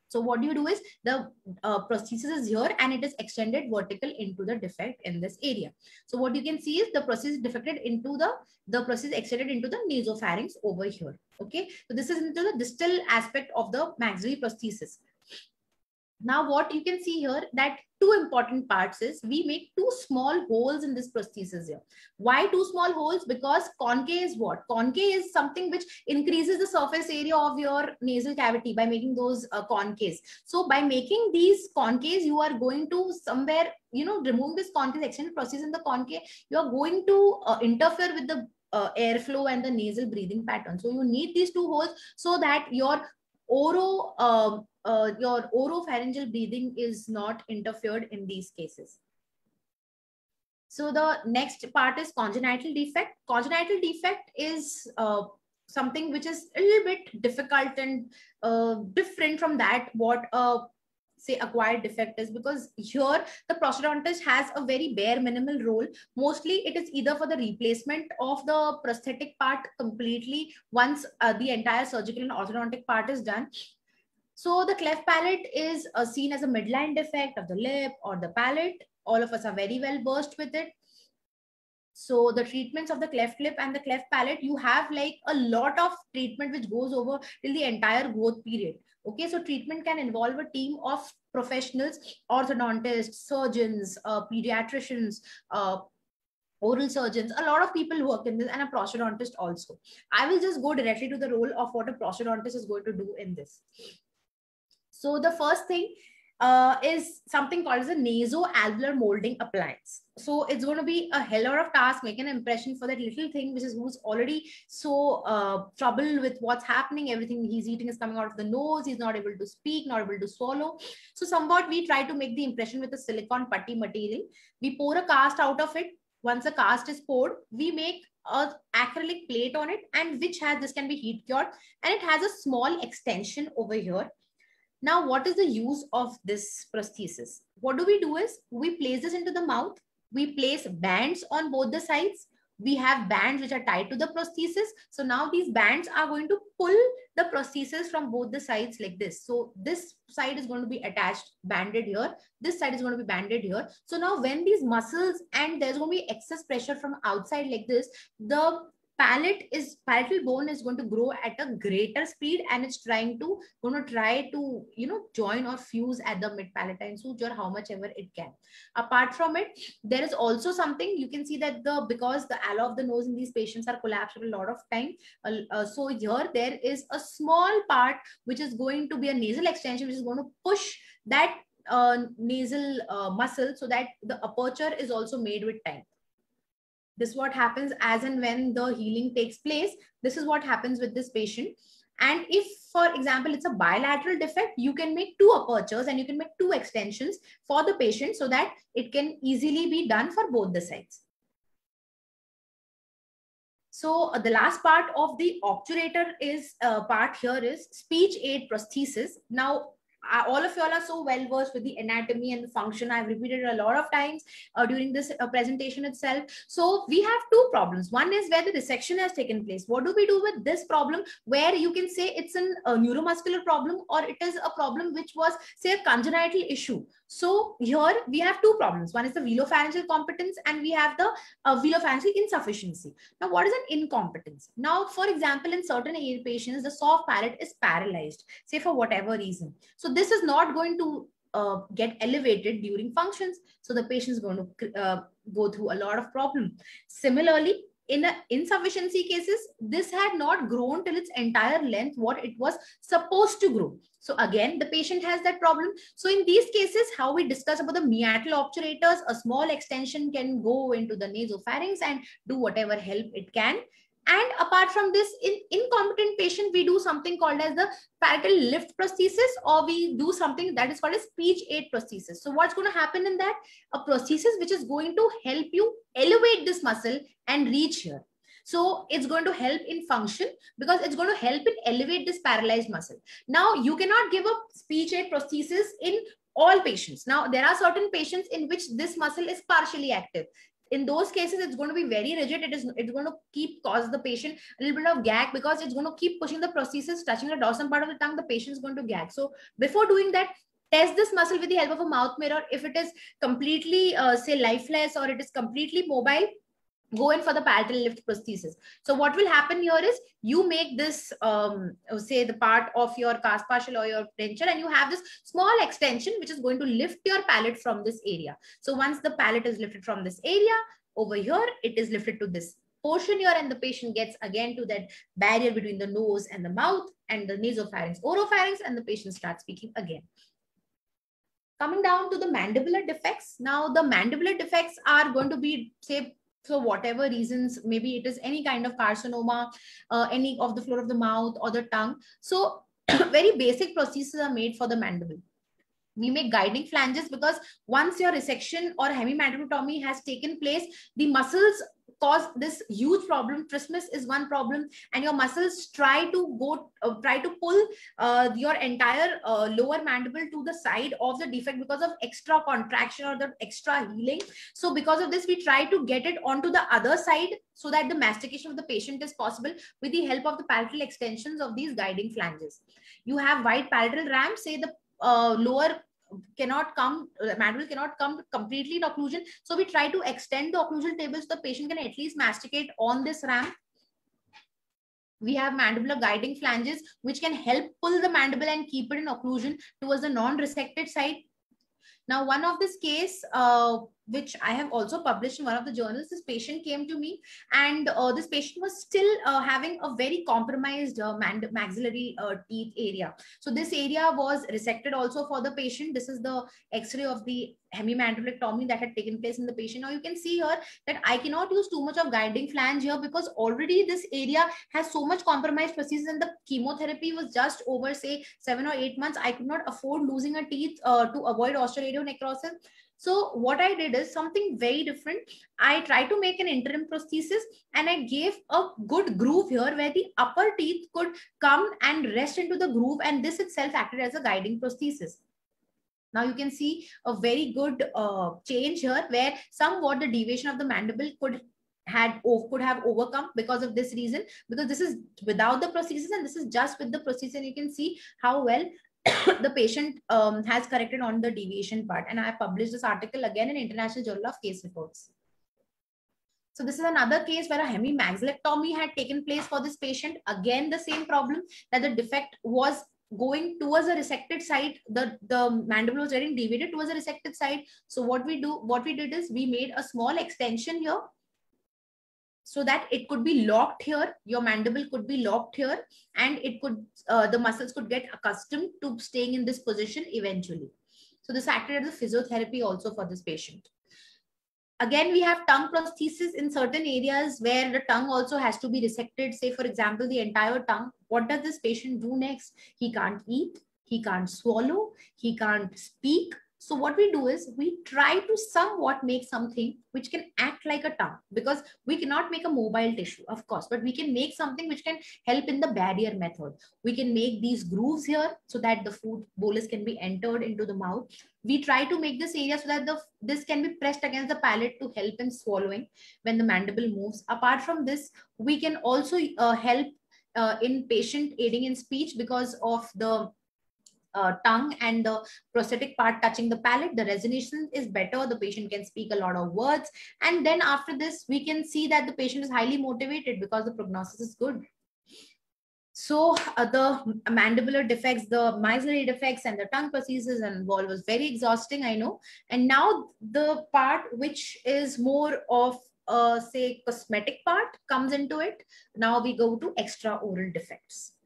So what do you do is the uh, prosthesis is here and it is extended vertical into the defect in this area. So what you can see is the prosthesis defected into the, the prosthesis extended into the nasopharynx over here. Okay. So this is into the distal aspect of the maxillary prosthesis. Now what you can see here that two important parts is we make two small holes in this prosthesis here. Why two small holes? Because concave is what? Concave is something which increases the surface area of your nasal cavity by making those uh, concaves. So by making these concaves, you are going to somewhere, you know, remove this concave extended process in the concave. You are going to uh, interfere with the uh, airflow and the nasal breathing pattern. So you need these two holes so that your oro um, uh, your oropharyngeal breathing is not interfered in these cases. So the next part is congenital defect. Congenital defect is uh, something which is a little bit difficult and uh, different from that what a say acquired defect is because here the prosthodontist has a very bare minimal role mostly it is either for the replacement of the prosthetic part completely once uh, the entire surgical and orthodontic part is done so the cleft palate is uh, seen as a midline defect of the lip or the palate. All of us are very well versed with it. So the treatments of the cleft lip and the cleft palate, you have like a lot of treatment which goes over till the entire growth period. Okay, so treatment can involve a team of professionals, orthodontists, surgeons, uh, pediatricians, uh, oral surgeons, a lot of people work in this and a prosthodontist also. I will just go directly to the role of what a prosthodontist is going to do in this. So the first thing uh, is something called as a naso-alveolar molding appliance. So it's going to be a hell of a task, make an impression for that little thing, which is who's already so uh, troubled with what's happening. Everything he's eating is coming out of the nose. He's not able to speak, not able to swallow. So somewhat we try to make the impression with a silicone putty material. We pour a cast out of it. Once a cast is poured, we make a acrylic plate on it and which has this can be heat cured and it has a small extension over here now, what is the use of this prosthesis? What do we do is we place this into the mouth. We place bands on both the sides. We have bands which are tied to the prosthesis. So now these bands are going to pull the prosthesis from both the sides like this. So this side is going to be attached, banded here. This side is going to be banded here. So now when these muscles and there's going to be excess pressure from outside like this, the palate is palatal bone is going to grow at a greater speed and it's trying to going to try to you know join or fuse at the mid palatine suture how much ever it can. Apart from it there is also something you can see that the because the alloy of the nose in these patients are collapsed a lot of time uh, uh, so here there is a small part which is going to be a nasal extension which is going to push that uh, nasal uh, muscle so that the aperture is also made with time this is what happens as and when the healing takes place. This is what happens with this patient. And if, for example, it's a bilateral defect, you can make two apertures and you can make two extensions for the patient so that it can easily be done for both the sides. So uh, the last part of the obturator is uh, part here is speech aid prosthesis. Now, all of y'all are so well versed with the anatomy and the function. I've repeated a lot of times uh, during this uh, presentation itself. So we have two problems. One is where the resection has taken place. What do we do with this problem where you can say it's an, a neuromuscular problem or it is a problem which was say a congenital issue. So here we have two problems. One is the velopharyngeal competence and we have the uh, velopharyngeal insufficiency. Now, what is an incompetence? Now, for example, in certain patients, the soft palate is paralyzed, say for whatever reason. So this is not going to uh, get elevated during functions. So the patient is going to uh, go through a lot of problem. Similarly, in a insufficiency cases, this had not grown till its entire length, what it was supposed to grow. So again, the patient has that problem. So in these cases, how we discuss about the meatal obturators, a small extension can go into the nasopharynx and do whatever help it can. And apart from this, in incompetent patient, we do something called as the palatal lift prosthesis, or we do something that is called a speech aid prosthesis. So what's going to happen in that? A prosthesis which is going to help you elevate this muscle and reach here. So it's going to help in function because it's going to help in elevate this paralyzed muscle. Now you cannot give a speech aid prosthesis in all patients. Now there are certain patients in which this muscle is partially active in those cases it's going to be very rigid. It is it's going to keep cause the patient a little bit of gag because it's going to keep pushing the prosthesis touching the dorsum part of the tongue. The patient is going to gag. So before doing that test this muscle with the help of a mouth mirror. If it is completely uh, say lifeless or it is completely mobile go in for the palatal lift prosthesis. So what will happen here is you make this, um, say the part of your cast partial or your denture and you have this small extension which is going to lift your palate from this area. So once the palate is lifted from this area, over here, it is lifted to this portion here and the patient gets again to that barrier between the nose and the mouth and the nasopharynx, oropharynx and the patient starts speaking again. Coming down to the mandibular defects. Now the mandibular defects are going to be say so whatever reasons, maybe it is any kind of carcinoma, uh, any of the floor of the mouth or the tongue. So [clears throat] very basic prostheses are made for the mandible. We make guiding flanges because once your resection or hemimandibulotomy has taken place, the muscles cause this huge problem. Trismus is one problem and your muscles try to go uh, try to pull uh, your entire uh, lower mandible to the side of the defect because of extra contraction or the extra healing. So because of this we try to get it onto the other side so that the mastication of the patient is possible with the help of the palatal extensions of these guiding flanges. You have wide palatal ramp say the uh, lower cannot come, mandible cannot come completely in occlusion. So we try to extend the occlusal table so the patient can at least masticate on this ramp. We have mandibular guiding flanges, which can help pull the mandible and keep it in occlusion towards the non-resected side. Now, one of this case, uh, which I have also published in one of the journals, this patient came to me and uh, this patient was still uh, having a very compromised uh, maxillary uh, teeth area. So this area was resected also for the patient. This is the x-ray of the hemimandibulectomy that had taken place in the patient. Now you can see here that I cannot use too much of guiding flange here because already this area has so much compromised processes and the chemotherapy was just over say seven or eight months. I could not afford losing a teeth uh, to avoid osteoradionecrosis. So what I did is something very different. I tried to make an interim prosthesis and I gave a good groove here where the upper teeth could come and rest into the groove and this itself acted as a guiding prosthesis. Now you can see a very good uh, change here where somewhat the deviation of the mandible could had could have overcome because of this reason because this is without the prosthesis and this is just with the prosthesis and you can see how well [coughs] the patient um, has corrected on the deviation part. And I published this article again in International Journal of Case Reports. So this is another case where a hemimaxillectomy had taken place for this patient. Again, the same problem that the defect was going towards the resected side. The, the mandible was getting deviated towards the resected side. So what we do, what we did is we made a small extension here so that it could be locked here. Your mandible could be locked here and it could, uh, the muscles could get accustomed to staying in this position eventually. So this acted as a physiotherapy also for this patient. Again, we have tongue prosthesis in certain areas where the tongue also has to be resected. Say, for example, the entire tongue. What does this patient do next? He can't eat, he can't swallow, he can't speak, so what we do is we try to somewhat make something which can act like a tongue because we cannot make a mobile tissue, of course, but we can make something which can help in the barrier method. We can make these grooves here so that the food bolus can be entered into the mouth. We try to make this area so that the this can be pressed against the palate to help in swallowing when the mandible moves. Apart from this, we can also uh, help uh, in patient aiding in speech because of the uh, tongue and the prosthetic part touching the palate, the resonation is better. The patient can speak a lot of words. And then after this, we can see that the patient is highly motivated because the prognosis is good. So uh, the mandibular defects, the maxillary defects and the tongue and all was very exhausting, I know. And now the part which is more of uh, say cosmetic part comes into it. Now we go to extra oral defects.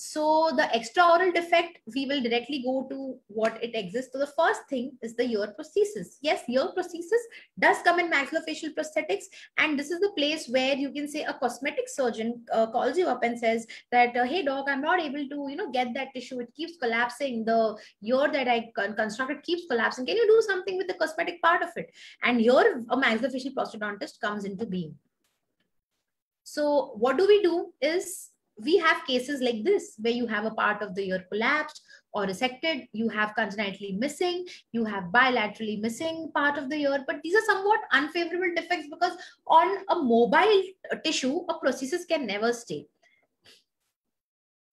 So the extraoral defect, we will directly go to what it exists. So the first thing is the ear prosthesis. Yes, ear prosthesis does come in maxillofacial prosthetics. And this is the place where you can say a cosmetic surgeon uh, calls you up and says that, uh, hey doc, I'm not able to, you know, get that tissue. It keeps collapsing. The ear that I constructed keeps collapsing. Can you do something with the cosmetic part of it? And here a maxillofacial prosthodontist comes into being. So what do we do is we have cases like this where you have a part of the ear collapsed or resected, you have congenitally missing, you have bilaterally missing part of the ear, but these are somewhat unfavorable defects because on a mobile tissue, a prosthesis can never stay.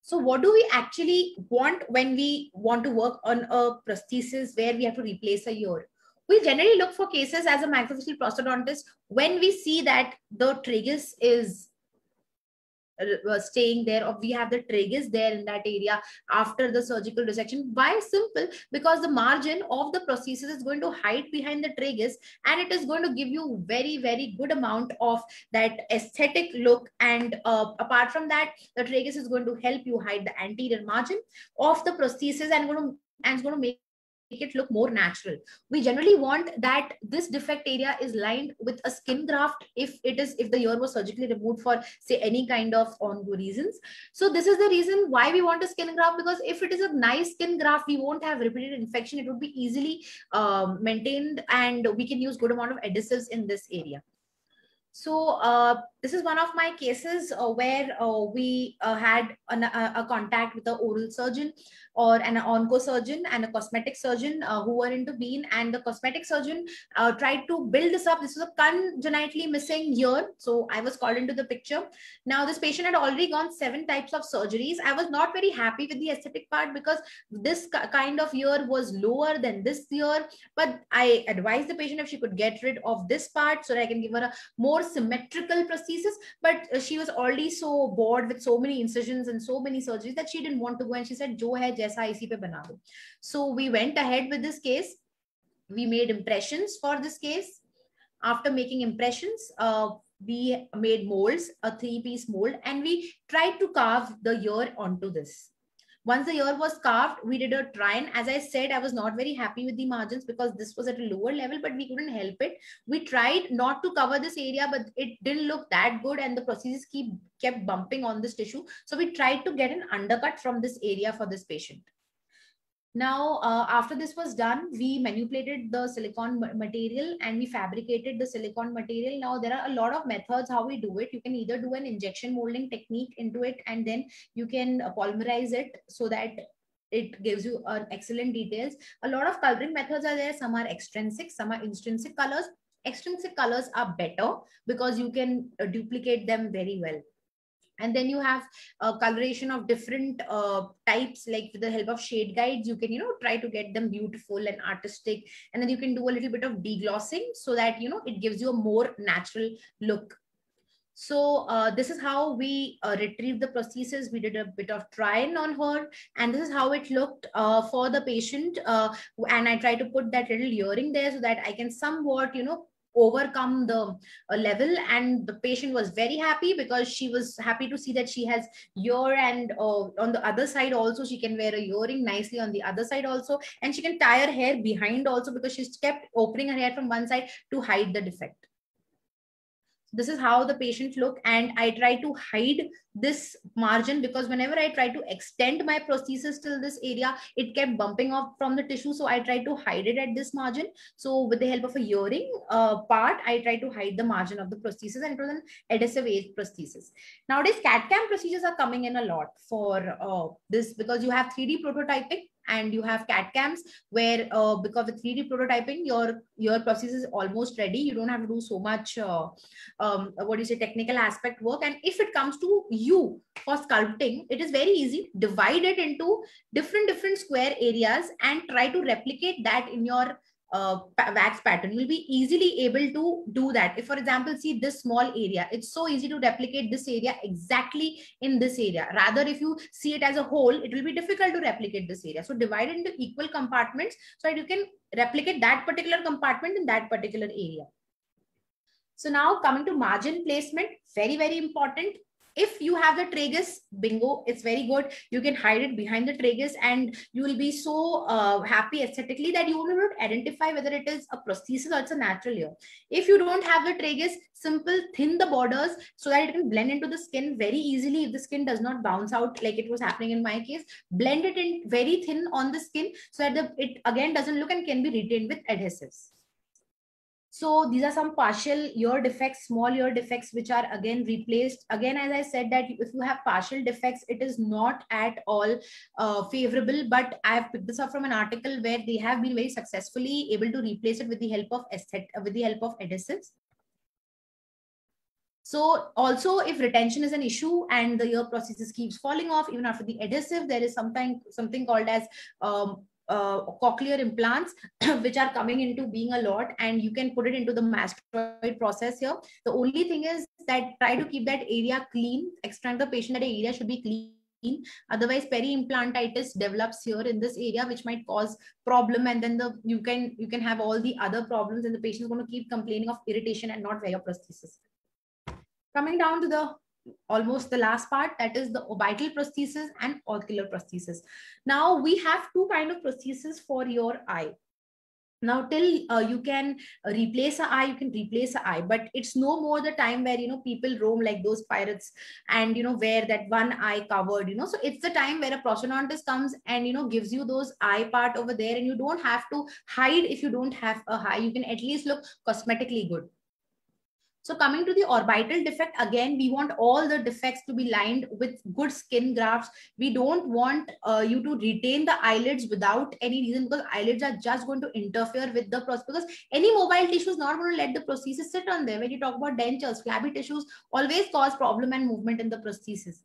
So what do we actually want when we want to work on a prosthesis where we have to replace a ear? We generally look for cases as a maxillofacial prosthodontist when we see that the tragus is uh, uh, staying there or we have the tragus there in that area after the surgical resection. Why? Simple because the margin of the prosthesis is going to hide behind the tragus and it is going to give you very very good amount of that aesthetic look. And uh, apart from that the tragus is going to help you hide the anterior margin of the prosthesis and going to and it's going to make make it look more natural. We generally want that this defect area is lined with a skin graft if it is if the ear was surgically removed for say any kind of ongoing reasons. So this is the reason why we want a skin graft because if it is a nice skin graft, we won't have repeated infection. It would be easily um, maintained and we can use good amount of adhesives in this area. So uh, this is one of my cases uh, where uh, we uh, had an, a, a, contact with an oral surgeon or an onco surgeon and a cosmetic surgeon uh, who were into Bean and the cosmetic surgeon uh, tried to build this up. This was a congenitally missing ear. So I was called into the picture. Now this patient had already gone seven types of surgeries. I was not very happy with the aesthetic part because this kind of ear was lower than this ear. But I advised the patient if she could get rid of this part so that I can give her a more symmetrical prosthesis but uh, she was already so bored with so many incisions and so many surgeries that she didn't want to go and she said jo hai jaisa isi पे बना दो so we went ahead with this case we made impressions for this case after making impressions uh, we made molds a three piece mold and we tried to carve the ear onto this once the ear was carved, we did a try-in. As I said, I was not very happy with the margins because this was at a lower level, but we couldn't help it. We tried not to cover this area, but it didn't look that good and the prosthesis keep kept bumping on this tissue. So we tried to get an undercut from this area for this patient. Now, uh, after this was done, we manipulated the silicon material and we fabricated the silicon material. Now, there are a lot of methods how we do it. You can either do an injection molding technique into it and then you can polymerize it so that it gives you an excellent details. A lot of coloring methods are there. Some are extrinsic, some are intrinsic colors. Extrinsic colors are better because you can uh, duplicate them very well and then you have a coloration of different uh, types like with the help of shade guides you can you know try to get them beautiful and artistic and then you can do a little bit of deglossing so that you know it gives you a more natural look so uh, this is how we uh, retrieved the prosthesis. We did a bit of try-in on her, and this is how it looked uh, for the patient. Uh, and I tried to put that little earring there so that I can somewhat, you know, overcome the uh, level and the patient was very happy because she was happy to see that she has ear and uh, on the other side also she can wear a earring nicely on the other side also and she can tie her hair behind also because she's kept opening her hair from one side to hide the defect this is how the patient look and i try to hide this margin because whenever i try to extend my prosthesis till this area it kept bumping off from the tissue. So i try to hide it at this margin. So with the help of a earring uh, part i try to hide the margin of the prosthesis and it was an adhesive age prosthesis. Nowadays CAD CAM procedures are coming in a lot for uh, this because you have 3d prototyping and you have CAD CAMs where uh, because of 3D prototyping, your your process is almost ready. You don't have to do so much uh, um, what is a technical aspect work. And if it comes to you for sculpting, it is very easy. Divide it into different different square areas and try to replicate that in your uh, wax pattern you'll be easily able to do that. If for example see this small area it's so easy to replicate this area exactly in this area. Rather if you see it as a whole it will be difficult to replicate this area. So divide into equal compartments so that you can replicate that particular compartment in that particular area. So now coming to margin placement very very important if you have the tragus bingo it's very good. You can hide it behind the tragus and you will be so uh, happy aesthetically that you to identify whether it is a prosthesis or it's a natural ear. If you don't have the tragus simple thin the borders so that it can blend into the skin very easily. If the skin does not bounce out like it was happening in my case blend it in very thin on the skin so that the, it again doesn't look and can be retained with adhesives so these are some partial ear defects, small ear defects, which are again replaced. Again, as I said that if you have partial defects, it is not at all uh, favorable, but I've picked this up from an article where they have been very successfully able to replace it with the help of aesthetic, with the help of adhesives. So also if retention is an issue and the ear prosthesis keeps falling off, even after the adhesive, there is something, something called as um, uh, cochlear implants [clears throat] which are coming into being a lot and you can put it into the mastoid process here. The only thing is that try to keep that area clean extract the patient that area should be clean. Otherwise peri-implantitis develops here in this area which might cause problem and then the you can you can have all the other problems and the patient is going to keep complaining of irritation and not wear prosthesis. Coming down to the almost the last part that is the orbital prosthesis and ocular prosthesis. Now we have two kind of prosthesis for your eye. Now till uh, you can replace a eye you can replace a eye but it's no more the time where you know people roam like those pirates and you know wear that one eye covered you know. So it's the time where a prosthodontist comes and you know gives you those eye part over there and you don't have to hide. If you don't have a eye you can at least look cosmetically good so coming to the orbital defect, again, we want all the defects to be lined with good skin grafts. We don't want uh, you to retain the eyelids without any reason because eyelids are just going to interfere with the process because any mobile tissue is not going to let the prosthesis sit on there. When you talk about dentures, flabby tissues always cause problem and movement in the prosthesis.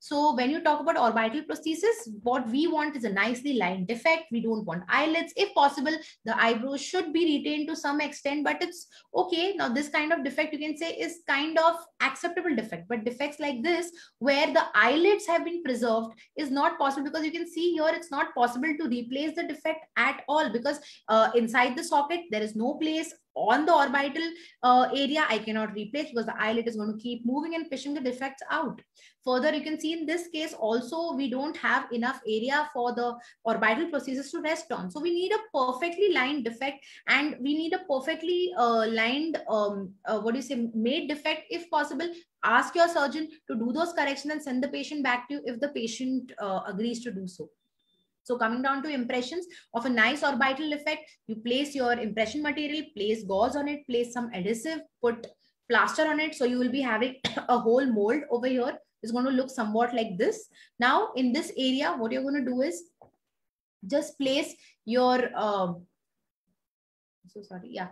So when you talk about orbital prosthesis, what we want is a nicely lined defect. We don't want eyelids. If possible, the eyebrows should be retained to some extent, but it's okay. Now this kind of defect you can say is kind of acceptable defect, but defects like this where the eyelids have been preserved is not possible because you can see here it's not possible to replace the defect at all because uh, inside the socket there is no place on the orbital uh, area, I cannot replace because the eyelid is going to keep moving and pushing the defects out. Further, you can see in this case also, we don't have enough area for the orbital processes to rest on. So we need a perfectly lined defect and we need a perfectly uh, lined, um, uh, what do you say, made defect if possible. Ask your surgeon to do those corrections and send the patient back to you if the patient uh, agrees to do so. So coming down to impressions of a nice orbital effect, you place your impression material, place gauze on it, place some adhesive, put plaster on it. So you will be having [coughs] a whole mold over here. It's going to look somewhat like this. Now in this area, what you're going to do is just place your, um, so sorry, yeah,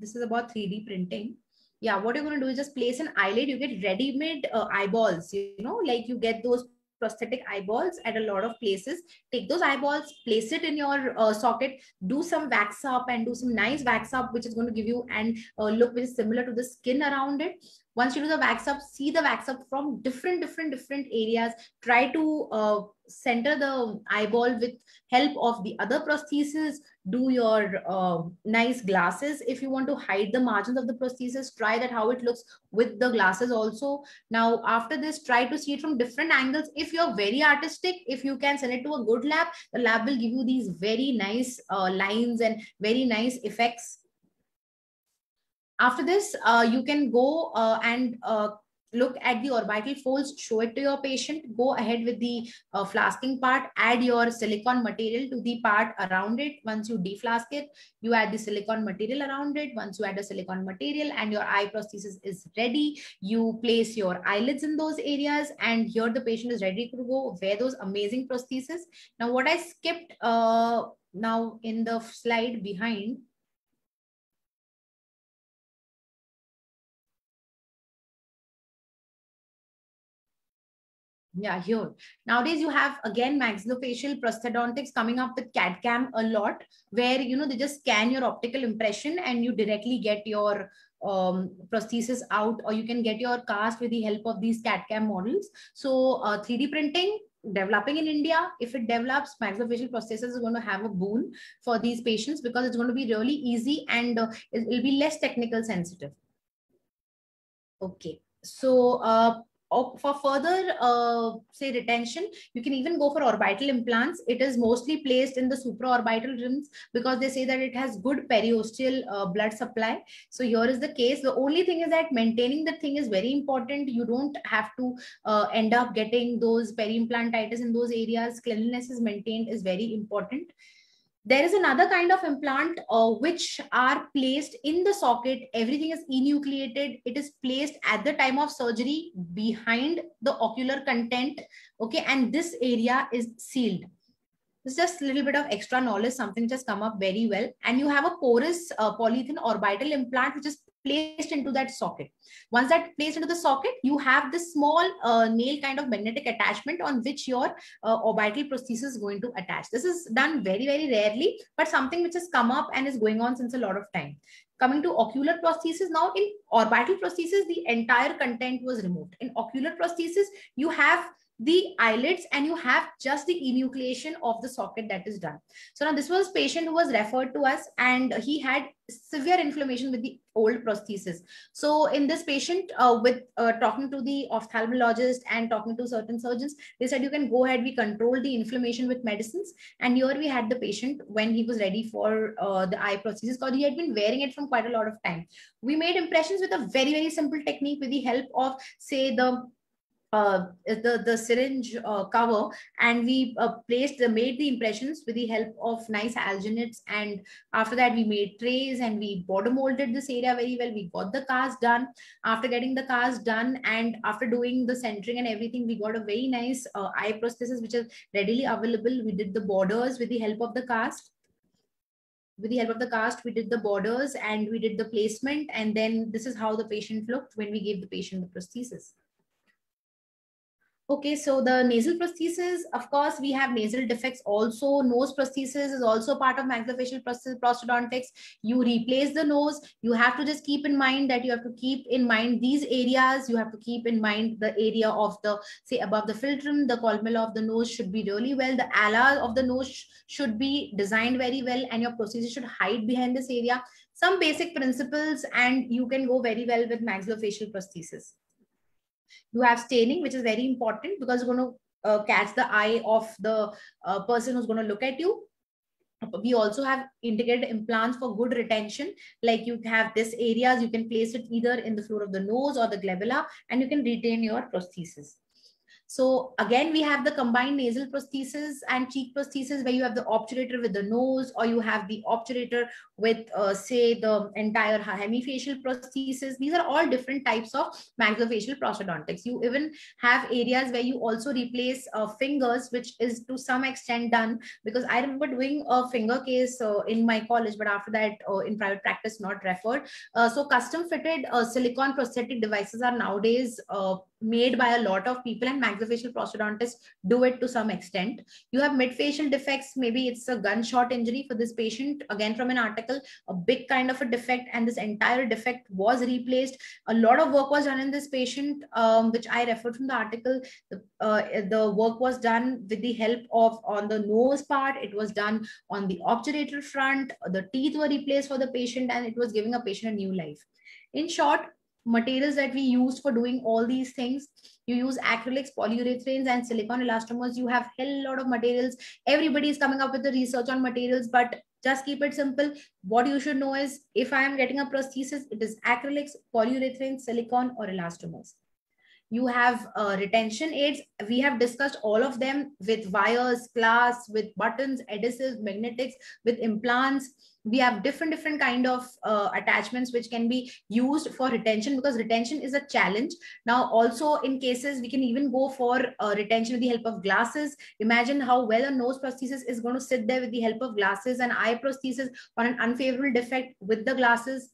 this is about 3D printing. yeah, what you're going to do is just place an eyelid. You get ready-made uh, eyeballs, you know, like you get those prosthetic eyeballs at a lot of places. Take those eyeballs, place it in your uh, socket, do some wax up and do some nice wax up, which is going to give you and uh, look very similar to the skin around it once you do the wax up see the wax up from different different different areas. Try to uh, center the eyeball with help of the other prosthesis do your uh, nice glasses. If you want to hide the margins of the prosthesis try that how it looks with the glasses also. Now after this try to see it from different angles. If you're very artistic if you can send it to a good lab the lab will give you these very nice uh, lines and very nice effects after this, uh, you can go uh, and uh, look at the orbital folds, show it to your patient, go ahead with the uh, flasking part, add your silicone material to the part around it. Once you deflask it, you add the silicone material around it. Once you add the silicone material and your eye prosthesis is ready, you place your eyelids in those areas and here the patient is ready to go wear those amazing prosthesis. Now what I skipped uh, now in the slide behind Yeah, here. Nowadays, you have again maxillofacial prosthodontics coming up with CAD CAM a lot, where you know they just scan your optical impression and you directly get your um, prosthesis out, or you can get your cast with the help of these CAD CAM models. So, uh, 3D printing developing in India, if it develops, maxillofacial prosthesis is going to have a boon for these patients because it's going to be really easy and uh, it will be less technical sensitive. Okay, so uh, for further uh, say retention you can even go for orbital implants. It is mostly placed in the supraorbital rims because they say that it has good periosteal uh, blood supply. So here is the case. The only thing is that maintaining the thing is very important. You don't have to uh, end up getting those peri-implantitis in those areas. Cleanliness is maintained is very important there is another kind of implant uh, which are placed in the socket. Everything is enucleated. It is placed at the time of surgery behind the ocular content. Okay. And this area is sealed. It's just a little bit of extra knowledge, something just come up very well. And you have a porous uh, orbital implant, which is placed into that socket. Once that placed into the socket, you have this small uh, nail kind of magnetic attachment on which your uh, orbital prosthesis is going to attach. This is done very, very rarely, but something which has come up and is going on since a lot of time. Coming to ocular prosthesis, now in orbital prosthesis, the entire content was removed. In ocular prosthesis, you have the eyelids and you have just the enucleation of the socket that is done. So now this was patient who was referred to us and he had severe inflammation with the old prosthesis. So in this patient uh, with uh, talking to the ophthalmologist and talking to certain surgeons, they said you can go ahead, we control the inflammation with medicines. And here we had the patient when he was ready for uh, the eye prosthesis because he had been wearing it from quite a lot of time. We made impressions with a very, very simple technique with the help of say the uh, the the syringe uh, cover and we uh, placed the made the impressions with the help of nice alginates. And after that we made trays and we border molded this area very well. We got the cast done. After getting the cast done and after doing the centering and everything we got a very nice uh, eye prosthesis which is readily available. We did the borders with the help of the cast. With the help of the cast, we did the borders and we did the placement. And then this is how the patient looked when we gave the patient the prosthesis. Okay, so the nasal prosthesis, of course, we have nasal defects also. Nose prosthesis is also part of maxillofacial prosthodontics. You replace the nose. You have to just keep in mind that you have to keep in mind these areas. You have to keep in mind the area of the, say, above the philtrum, the columella of the nose should be really well. The ala of the nose should be designed very well and your prosthesis should hide behind this area. Some basic principles and you can go very well with maxillofacial prosthesis. You have staining, which is very important because you're going to uh, catch the eye of the uh, person who's going to look at you. We also have integrated implants for good retention. Like you have this areas, you can place it either in the floor of the nose or the glabella, and you can retain your prosthesis. So again, we have the combined nasal prosthesis and cheek prosthesis where you have the obturator with the nose or you have the obturator with uh, say the entire hemifacial prosthesis. These are all different types of maxillofacial prosthodontics. You even have areas where you also replace uh, fingers, which is to some extent done because I remember doing a finger case uh, in my college, but after that uh, in private practice, not referred. Uh, so custom fitted uh, silicone prosthetic devices are nowadays made by a lot of people and maxillofacial prosthodontists do it to some extent. You have midfacial defects. Maybe it's a gunshot injury for this patient. Again, from an article, a big kind of a defect and this entire defect was replaced. A lot of work was done in this patient, um, which I referred from the article. The, uh, the work was done with the help of on the nose part. It was done on the obturator front. The teeth were replaced for the patient and it was giving a patient a new life. In short, materials that we use for doing all these things. You use acrylics polyurethanes and silicone elastomers. You have hell lot of materials. Everybody is coming up with the research on materials but just keep it simple. What you should know is if i am getting a prosthesis it is acrylics polyurethane silicone or elastomers you have uh, retention aids. We have discussed all of them with wires glass with buttons adhesives magnetics with implants. We have different different kind of uh, attachments which can be used for retention because retention is a challenge. Now also in cases we can even go for uh, retention with the help of glasses. Imagine how well a nose prosthesis is going to sit there with the help of glasses and eye prosthesis on an unfavorable defect with the glasses.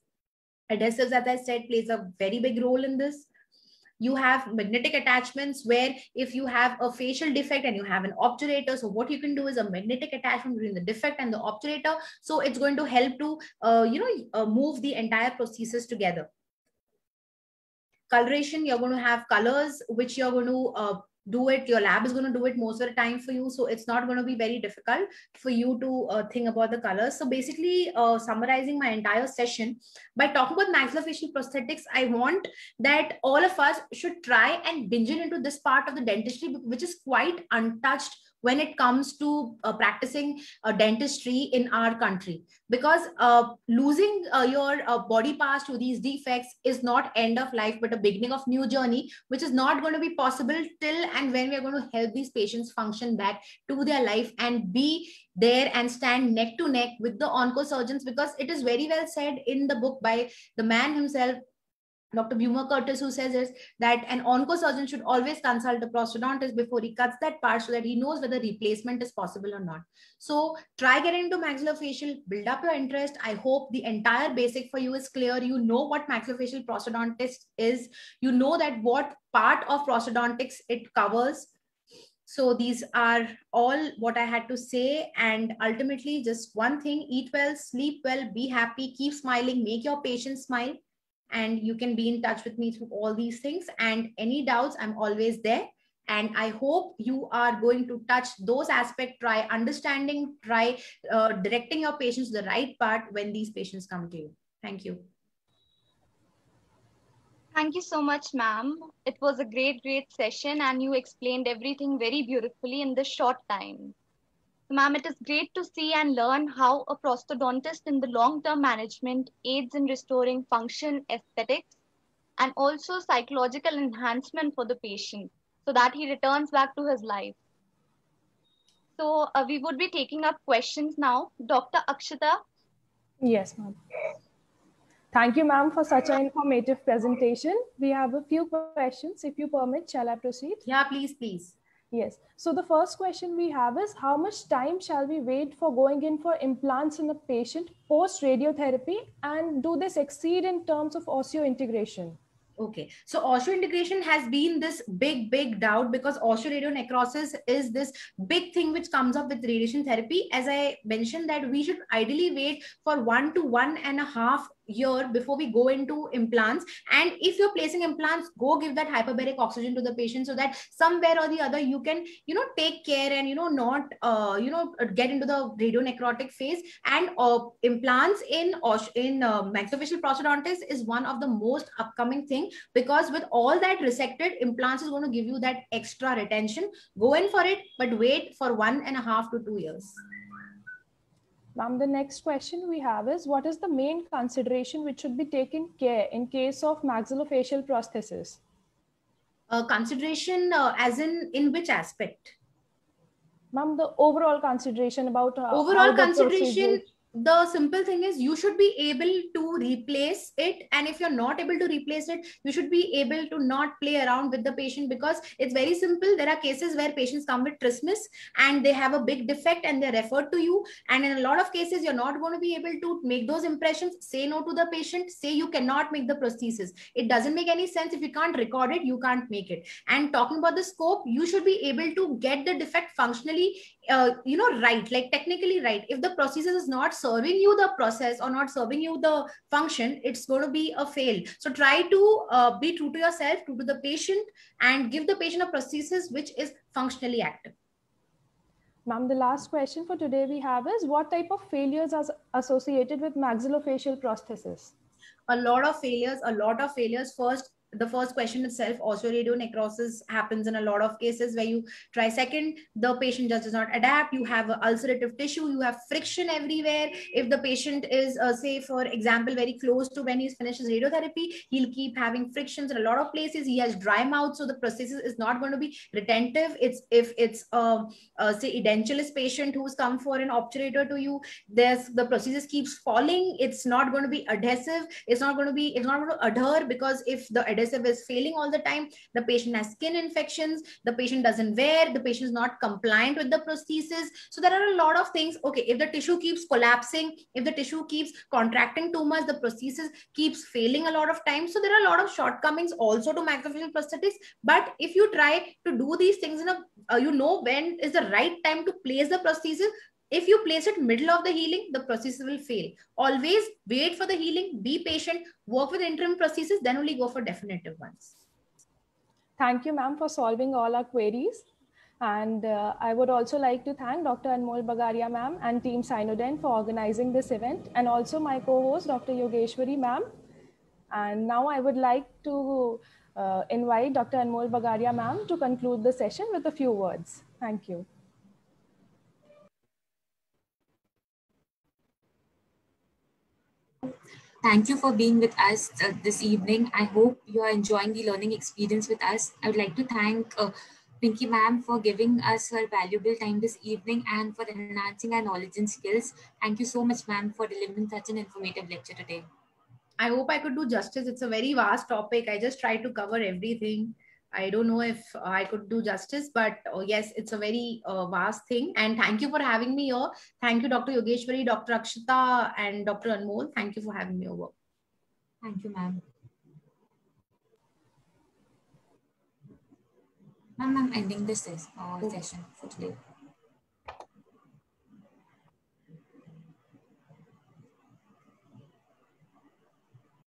Adhesives as i said plays a very big role in this you have magnetic attachments where if you have a facial defect and you have an obturator, so what you can do is a magnetic attachment between the defect and the obturator. So it's going to help to, uh, you know, uh, move the entire prosthesis together. Coloration, you're going to have colors which you're going to uh, do it your lab is going to do it most of the time for you so it's not going to be very difficult for you to uh, think about the colors. So basically uh, summarizing my entire session by talking about maxillofacial prosthetics i want that all of us should try and binge into this part of the dentistry which is quite untouched when it comes to uh, practicing uh, dentistry in our country. Because uh, losing uh, your uh, body parts to these defects is not end of life but a beginning of new journey which is not going to be possible till and when we are going to help these patients function back to their life and be there and stand neck to neck with the oncosurgeons. Because it is very well said in the book by the man himself Dr. Beumer Curtis, who says is that an oncosurgeon should always consult a prosthodontist before he cuts that part so that he knows whether replacement is possible or not. So try getting into maxillofacial, build up your interest. I hope the entire basic for you is clear. You know what maxillofacial prosthodontist is. You know that what part of prosthodontics it covers. So these are all what I had to say. And ultimately, just one thing, eat well, sleep well, be happy, keep smiling, make your patients smile and you can be in touch with me through all these things. And any doubts i'm always there. And i hope you are going to touch those aspects. Try understanding try uh, directing your patients to the right part when these patients come to you. Thank you. Thank you so much, ma'am. It was a great, great session, and you explained everything very beautifully in this short time. Ma'am, it is great to see and learn how a prosthodontist in the long-term management aids in restoring function, aesthetics, and also psychological enhancement for the patient so that he returns back to his life. So uh, we would be taking up questions now. Dr. Akshita. Yes, ma'am. Thank you, ma'am, for such an informative presentation. We have a few questions. If you permit, shall I proceed? Yeah, please, please. Yes. So the first question we have is how much time shall we wait for going in for implants in a patient post radiotherapy and do they succeed in terms of osseointegration? Okay, so osseointegration has been this big, big doubt because osteoradionecrosis is this big thing which comes up with radiation therapy. As I mentioned that we should ideally wait for one to one and a half year before we go into implants. And if you're placing implants go give that hyperbaric oxygen to the patient so that somewhere or the other you can you know take care and you know not uh, you know get into the radionecrotic phase. And uh, implants in in uh, maxillofacial prosthodontics is one of the most upcoming thing because with all that resected implants is going to give you that extra retention. Go in for it but wait for one and a half to two years Ma'am, the next question we have is what is the main consideration which should be taken care in case of maxillofacial prosthesis? Uh, consideration uh, as in in which aspect? Ma'am, the overall consideration about uh, overall consideration procedure- the simple thing is you should be able to replace it. And if you're not able to replace it you should be able to not play around with the patient because it's very simple. There are cases where patients come with trismus and they have a big defect and they're referred to you. And in a lot of cases you're not going to be able to make those impressions. Say no to the patient. Say you cannot make the prosthesis. It doesn't make any sense. If you can't record it you can't make it. And talking about the scope you should be able to get the defect functionally uh, you know right like technically right if the prosthesis is not serving you the process or not serving you the function it's going to be a fail. So try to uh, be true to yourself true to the patient and give the patient a prosthesis which is functionally active. Ma'am, the last question for today we have is what type of failures are associated with maxillofacial prosthesis? a lot of failures a lot of failures. First the first question itself osteoradionecrosis happens in a lot of cases where you try second the patient just does not adapt. You have ulcerative tissue you have friction everywhere. If the patient is uh, say for example very close to when he finishes radiotherapy he'll keep having frictions in a lot of places. He has dry mouth so the prosthesis is not going to be retentive. It's if it's a, a say edentulous patient who's come for an obturator to you there's the prosthesis keeps falling. It's not going to be adhesive. It's not going to be it's not going to adhere because if the adhesive is failing all the time. The patient has skin infections. The patient doesn't wear. The patient is not compliant with the prosthesis. So there are a lot of things. Okay if the tissue keeps collapsing if the tissue keeps contracting too much the prosthesis keeps failing a lot of times. So there are a lot of shortcomings also to maxillofacial prosthetics. But if you try to do these things in a uh, you know when is the right time to place the prosthesis if you place it middle of the healing the prosthesis will fail always wait for the healing be patient work with interim prosthesis then only go for definitive ones Thank you, ma'am, for solving all our queries. And uh, I would also like to thank Dr. Anmol Bagaria, ma'am, and Team Cynodent for organizing this event, and also my co-host, Dr. Yogeshwari, ma'am. And now I would like to uh, invite Dr. Anmol Bagaria, ma'am, to conclude the session with a few words. Thank you. Thank you for being with us uh, this evening. I hope you are enjoying the learning experience with us. I would like to thank uh, Pinky ma'am for giving us her valuable time this evening and for enhancing our knowledge and skills. Thank you so much, ma'am, for delivering such an informative lecture today. i hope i could do justice it's a very vast topic i just tried to cover everything i don't know if i could do justice but oh, yes it's a very uh, vast thing. And thank you for having me here. Thank you dr yogeshwari dr akshita and dr anmol. Thank you for having me over. Thank you, ma'am. Ma'am, I'm ending this ses- uh, session for today.